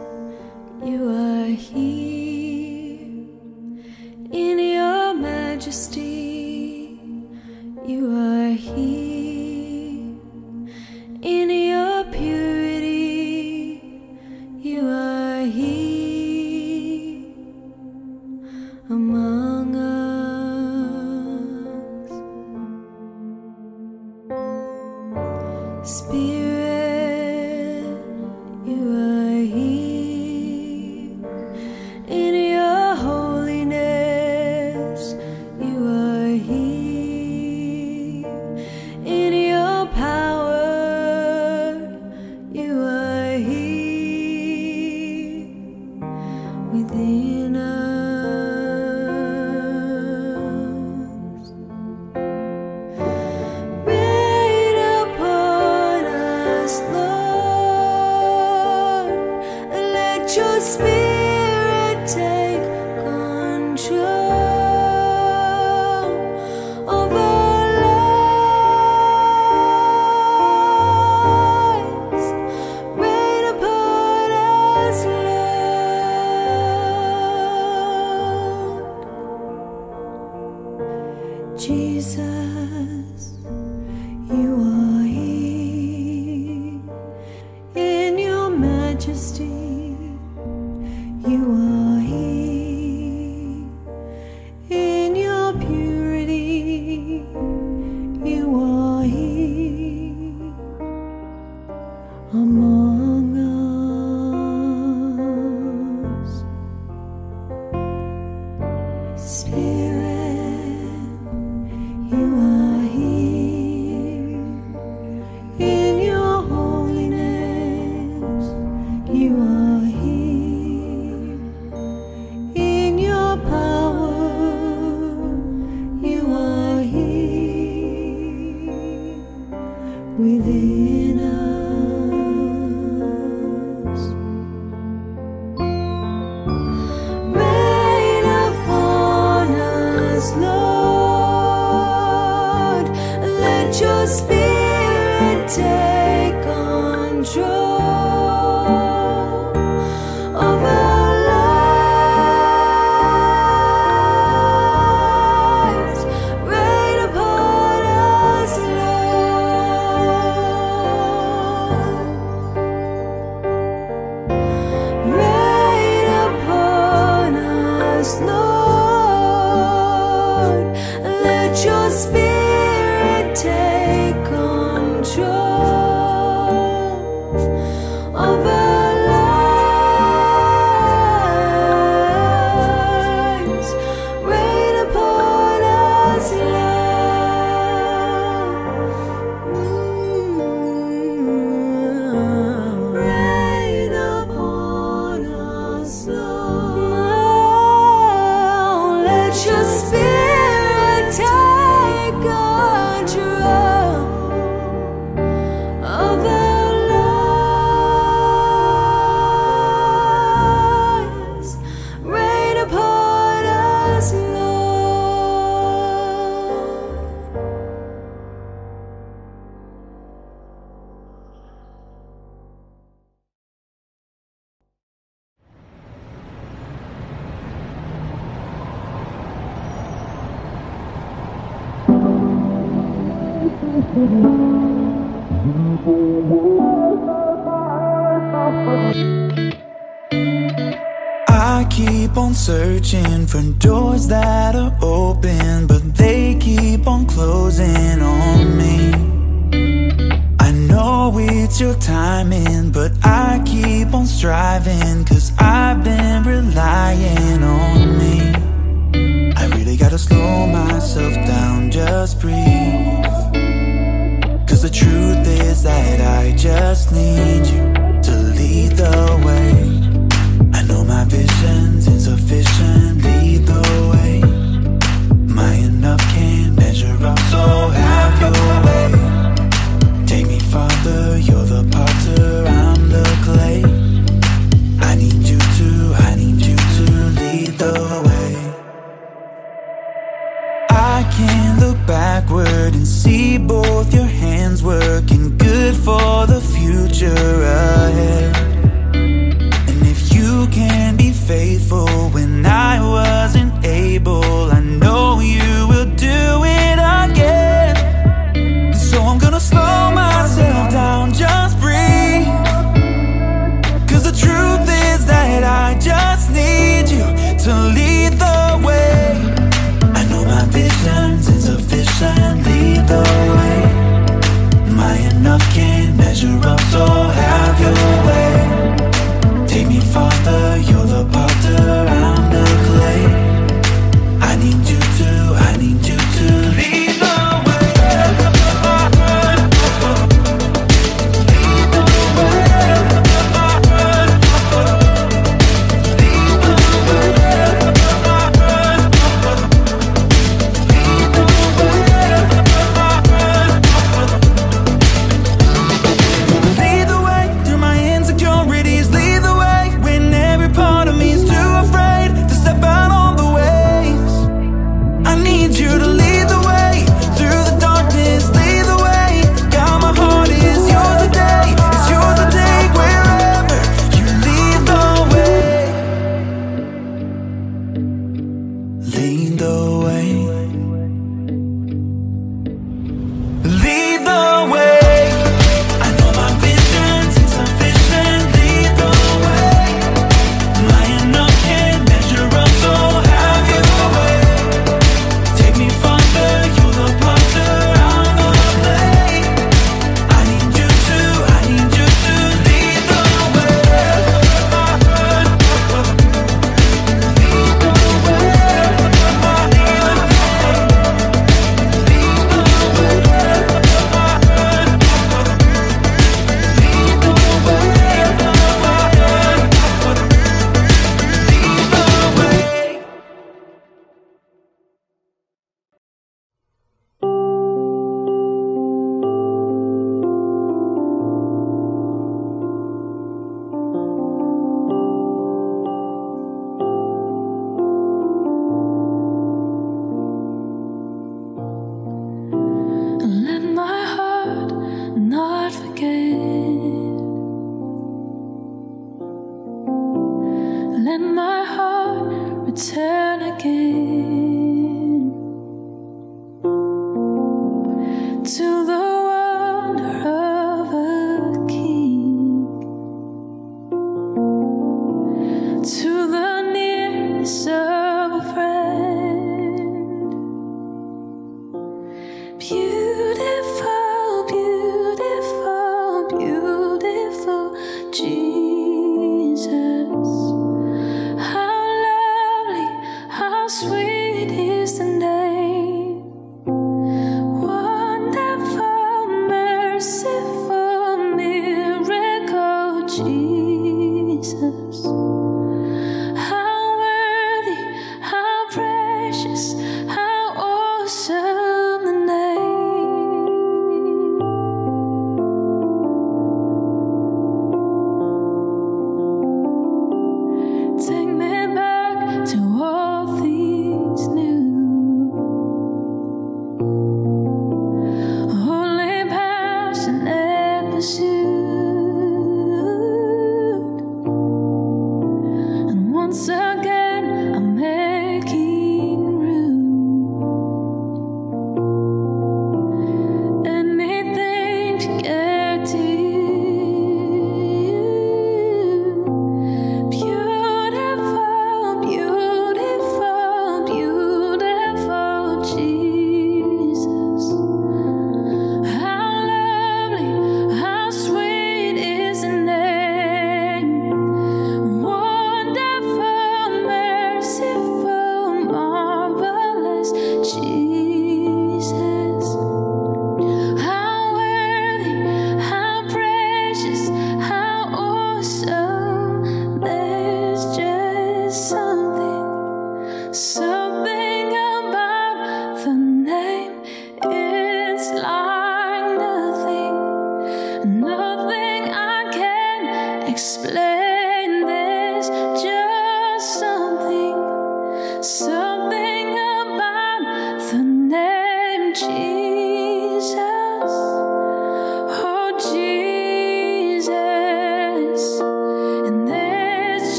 you are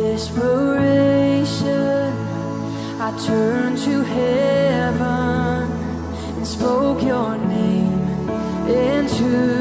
desperation, I turned to heaven and spoke your name into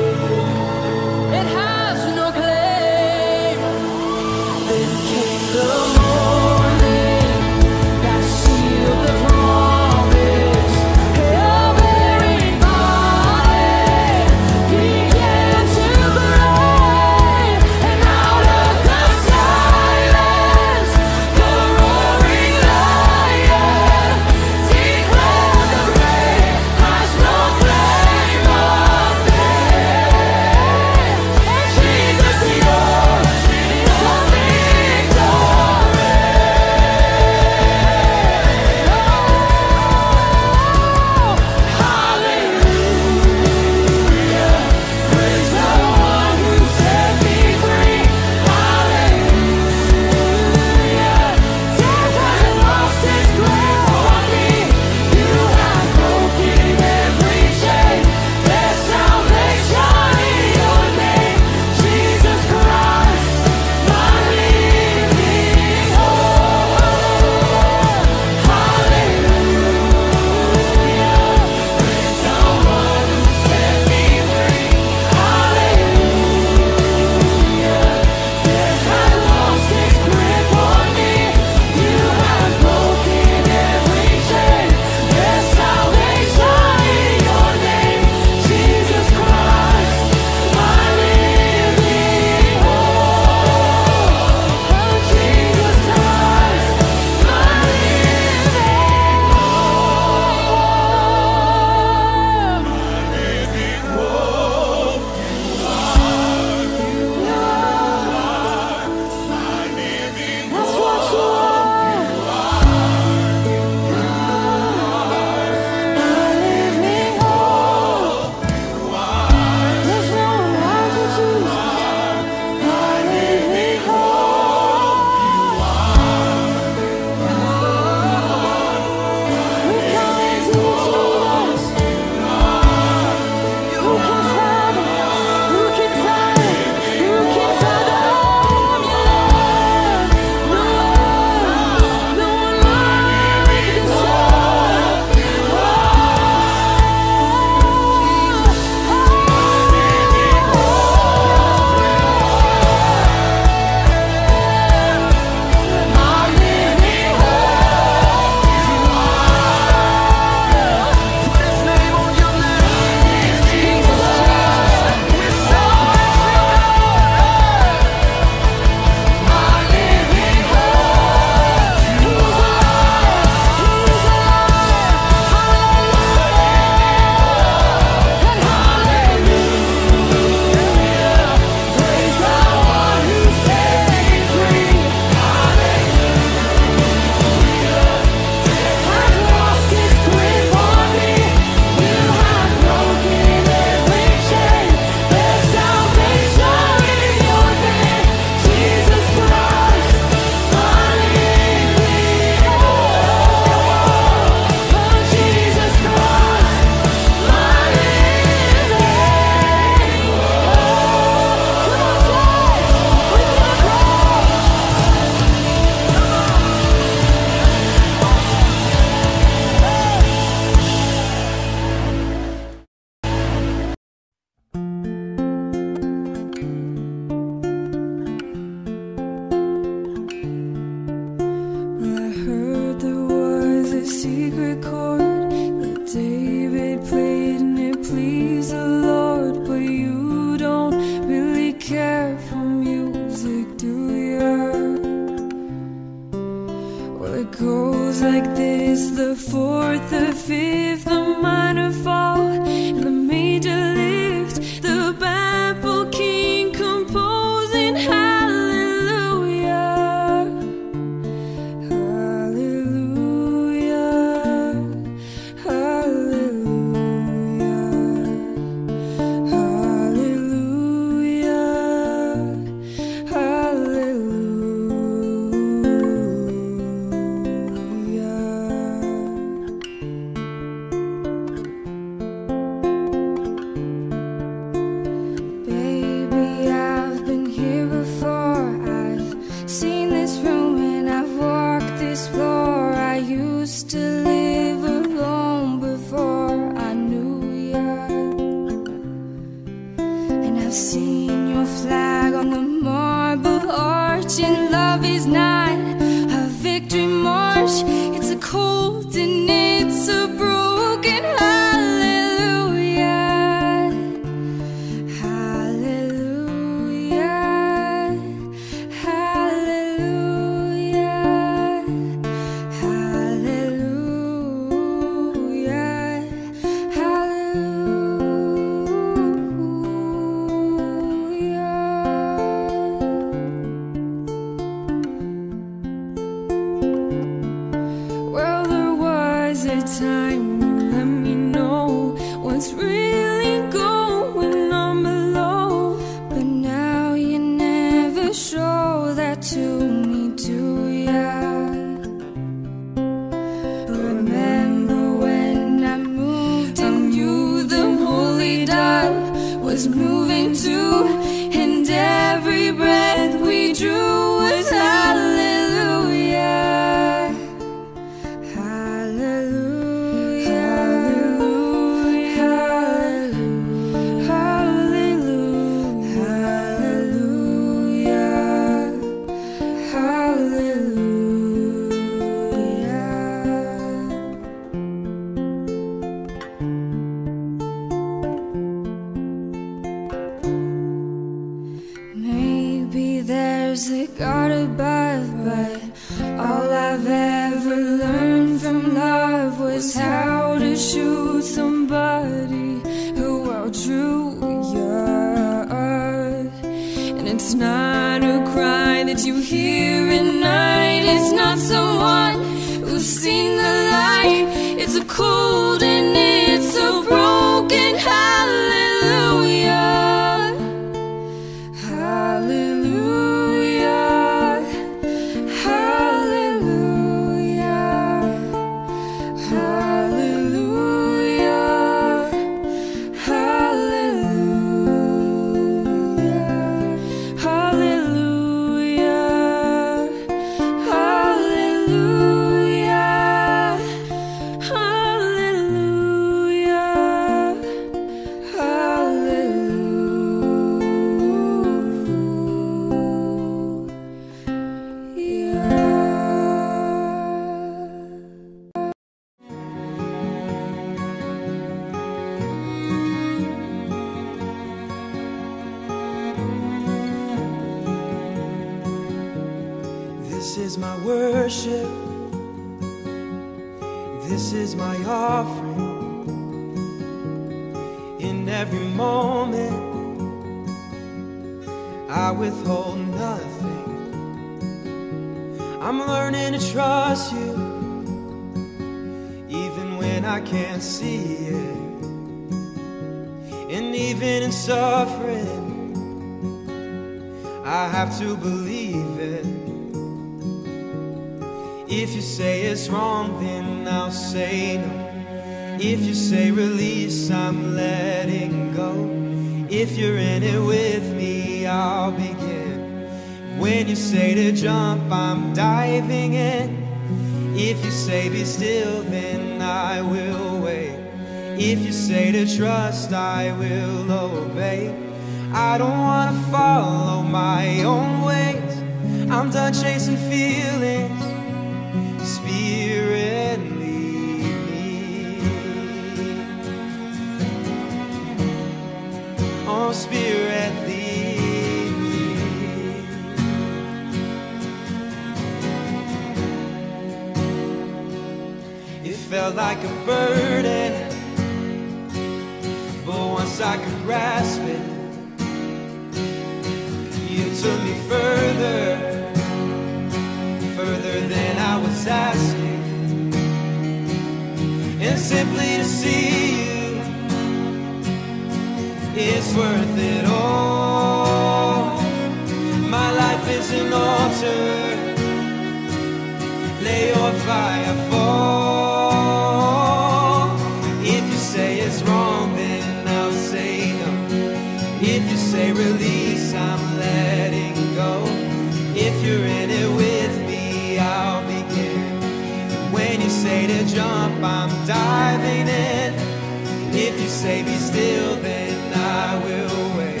still, then I will wait.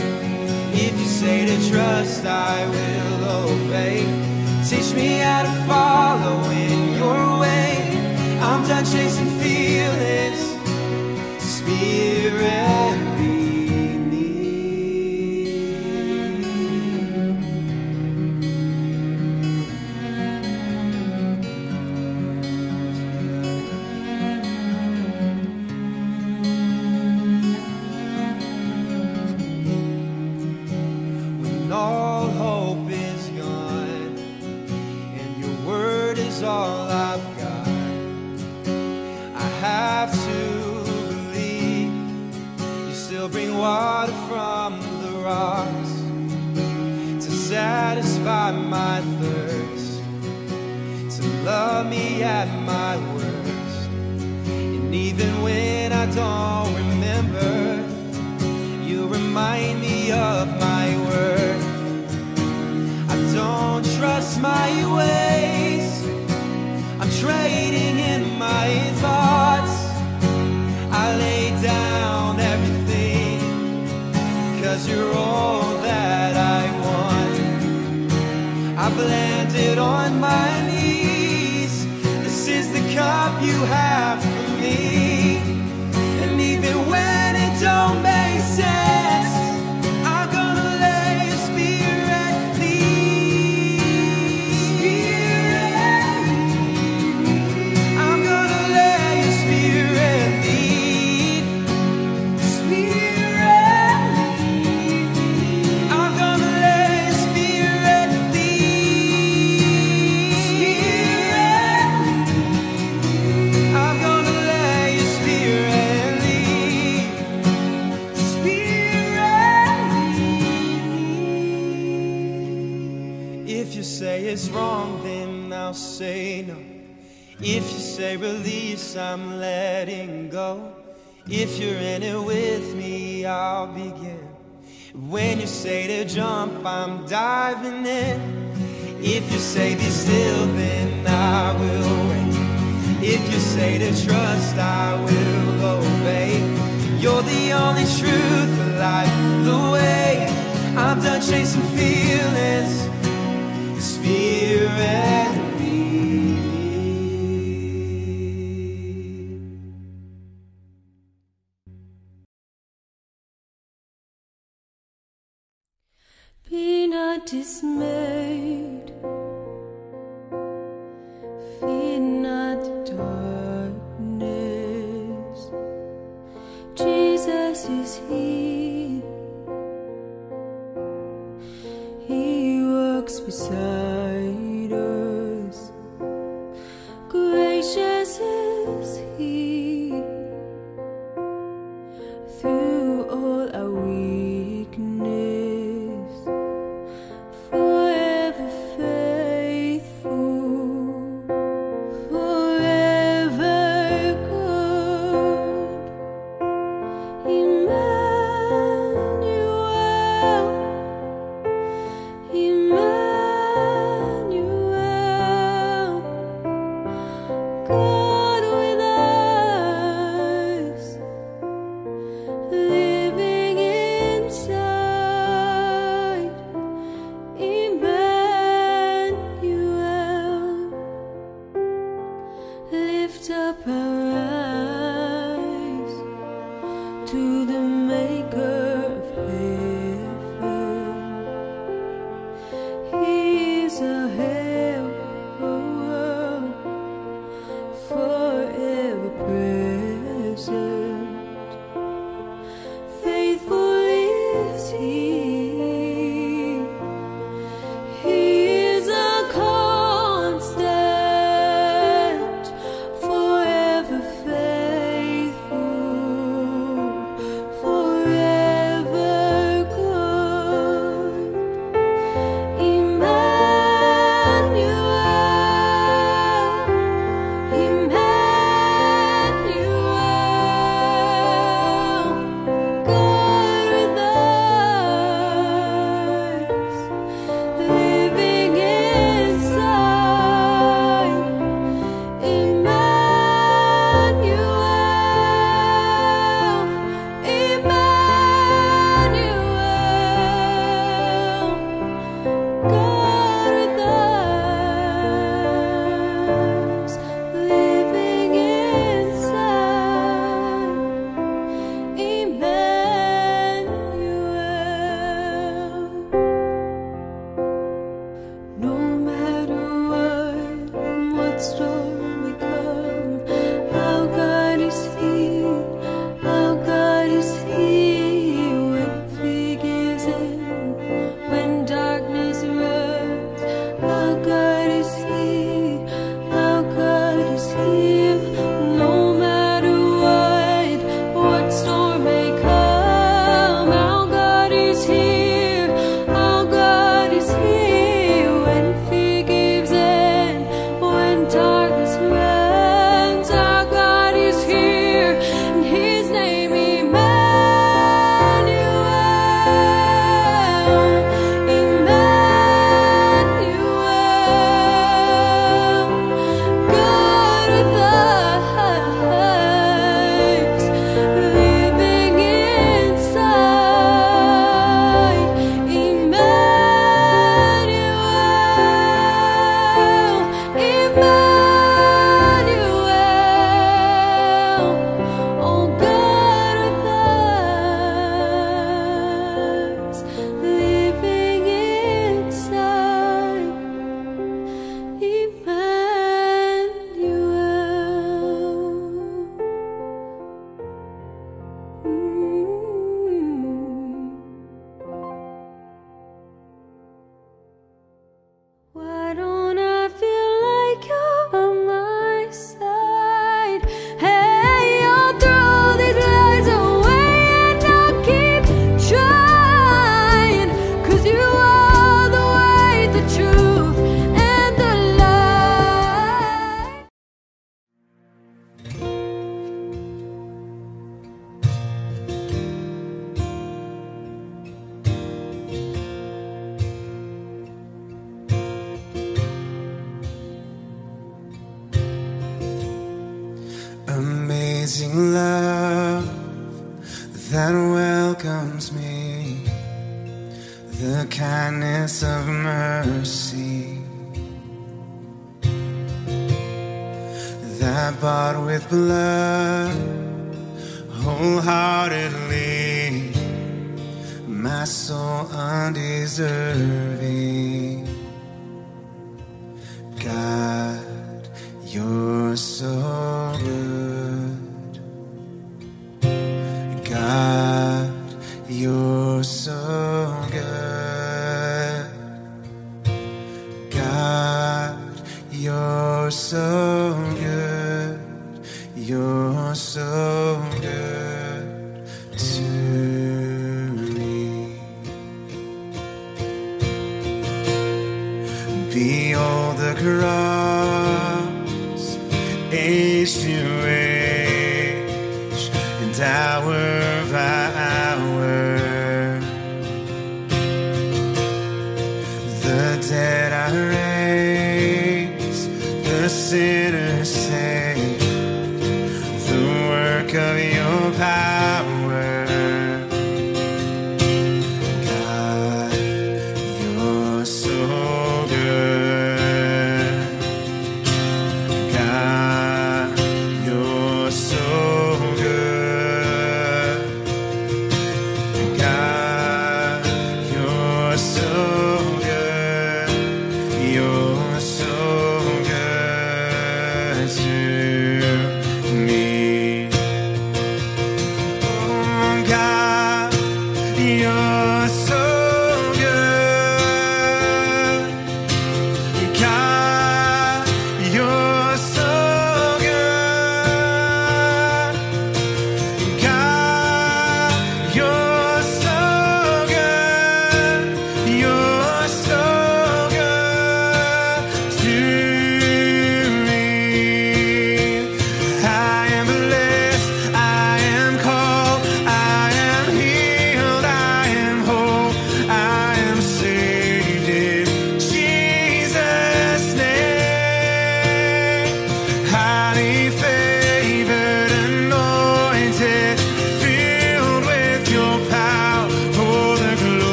If you say to trust, I will obey. Teach me how to follow in your way. I'm done chasing feelings. Spirit. may release, I'm letting go. If you're in it with me, I'll begin. When you say to jump, I'm diving in. If you say be still, then I will wait. If you say to trust, I will obey. You're the only truth, the the way. I'm done chasing feelings, spirit. dismayed. Fear not darkness, Jesus is here.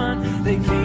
They came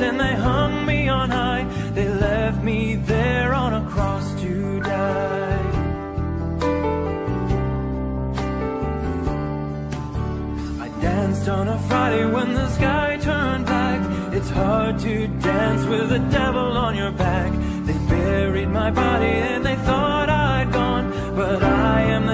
and they hung me on high. They left me there on a cross to die. I danced on a Friday when the sky turned black. It's hard to dance with the devil on your back. They buried my body and they thought I'd gone, but I am the.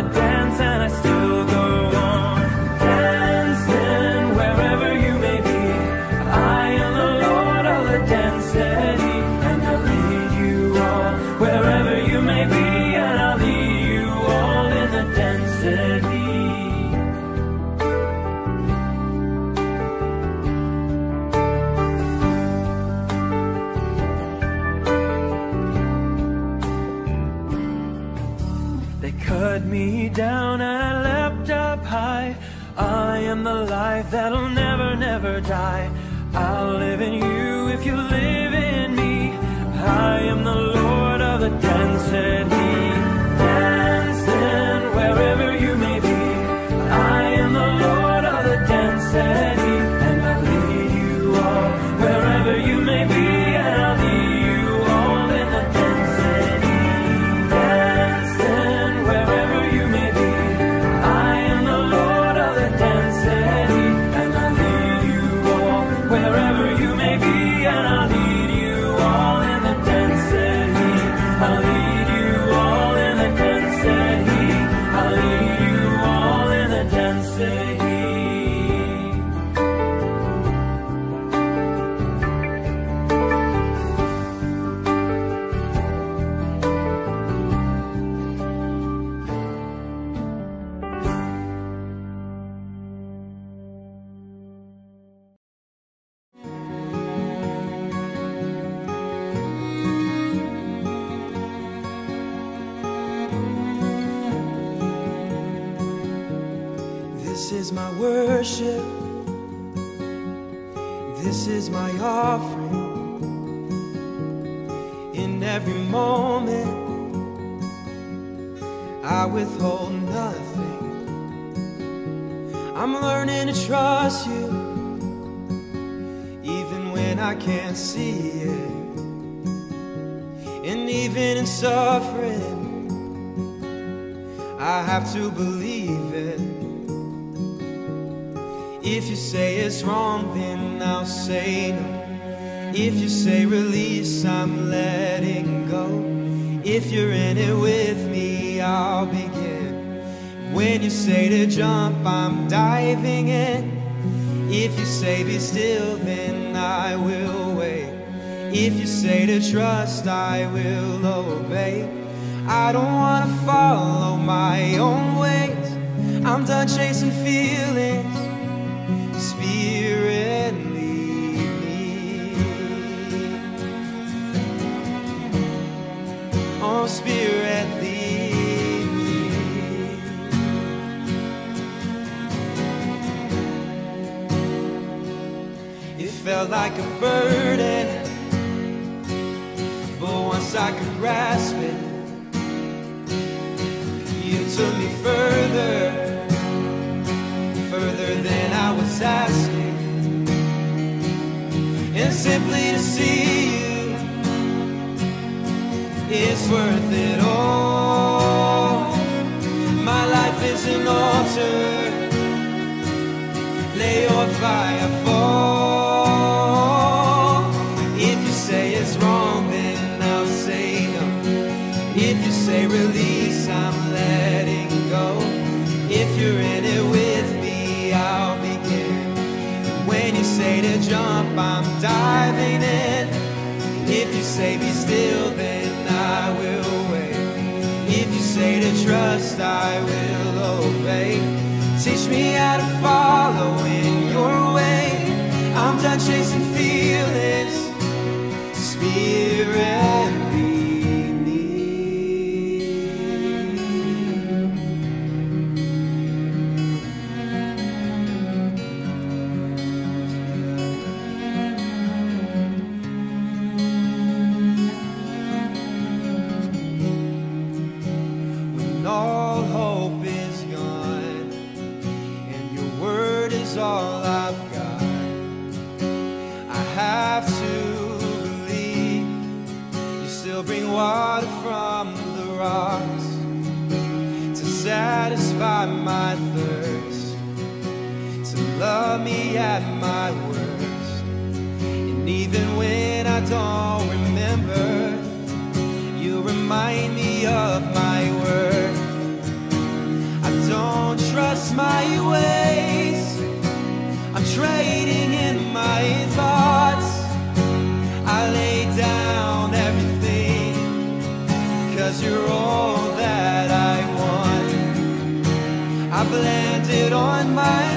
life that'll never, never die. I'll live in you if you live in me. I am the Lord of the dance. I will. landed on my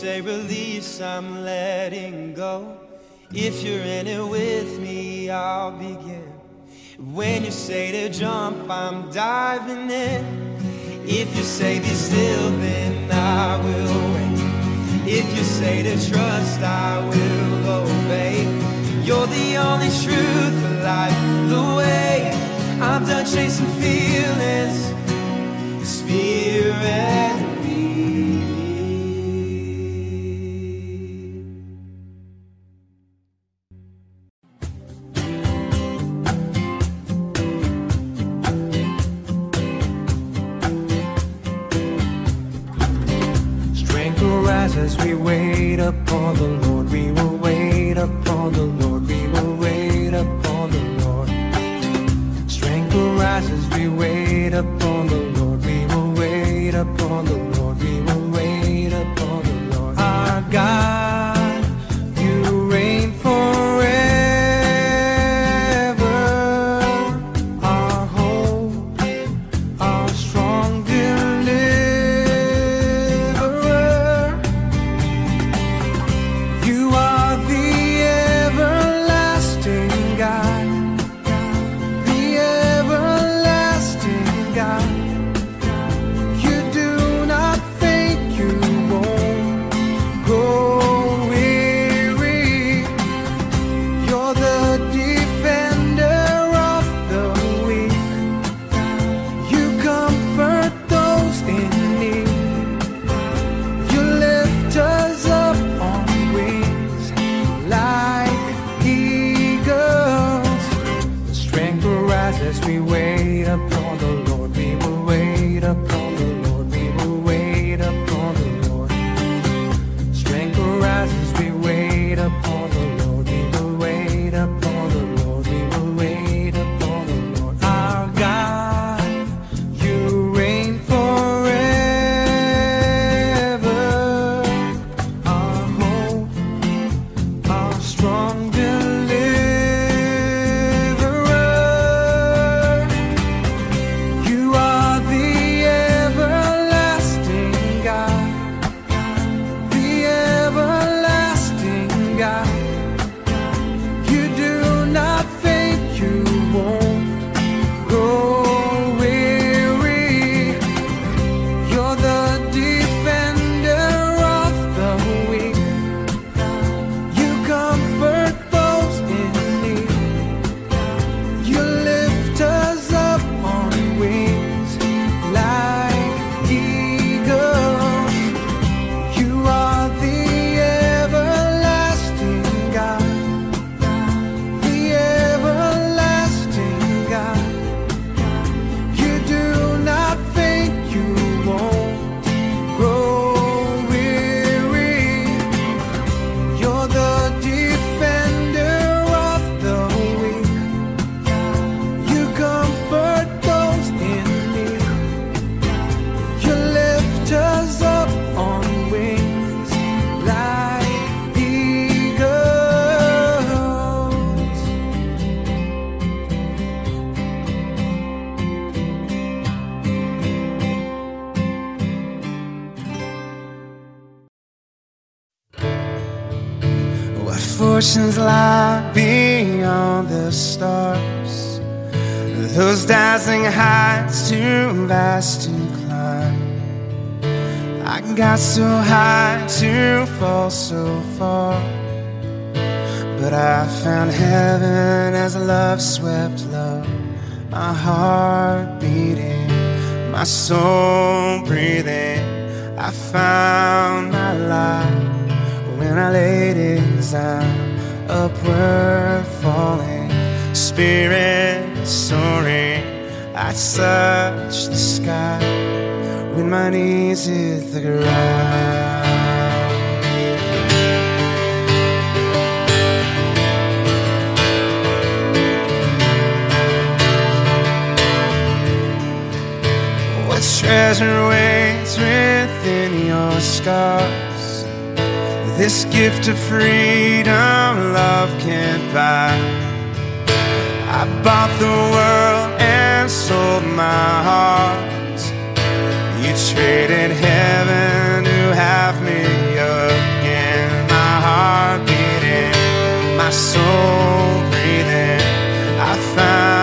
say release, I'm letting go. If you're in it with me, I'll begin. When you say to jump, I'm diving in. If you say be still, then I will wait. If you say to trust, I will obey. You're the only truth, the life, the way. I'm done chasing feelings, spirit. Nations lie beyond the stars. Those dazzling heights too vast to climb. I got so high to fall so far. But I found heaven as love swept low. My heart beating, my soul breathing. I found my life when I laid it down were falling, spirit soaring. I touched the sky with my knees hit the ground. What treasure waits within your scar? This gift of freedom love can't buy. I bought the world and sold my heart. You traded heaven to have me again. My heart beating, my soul breathing. I found.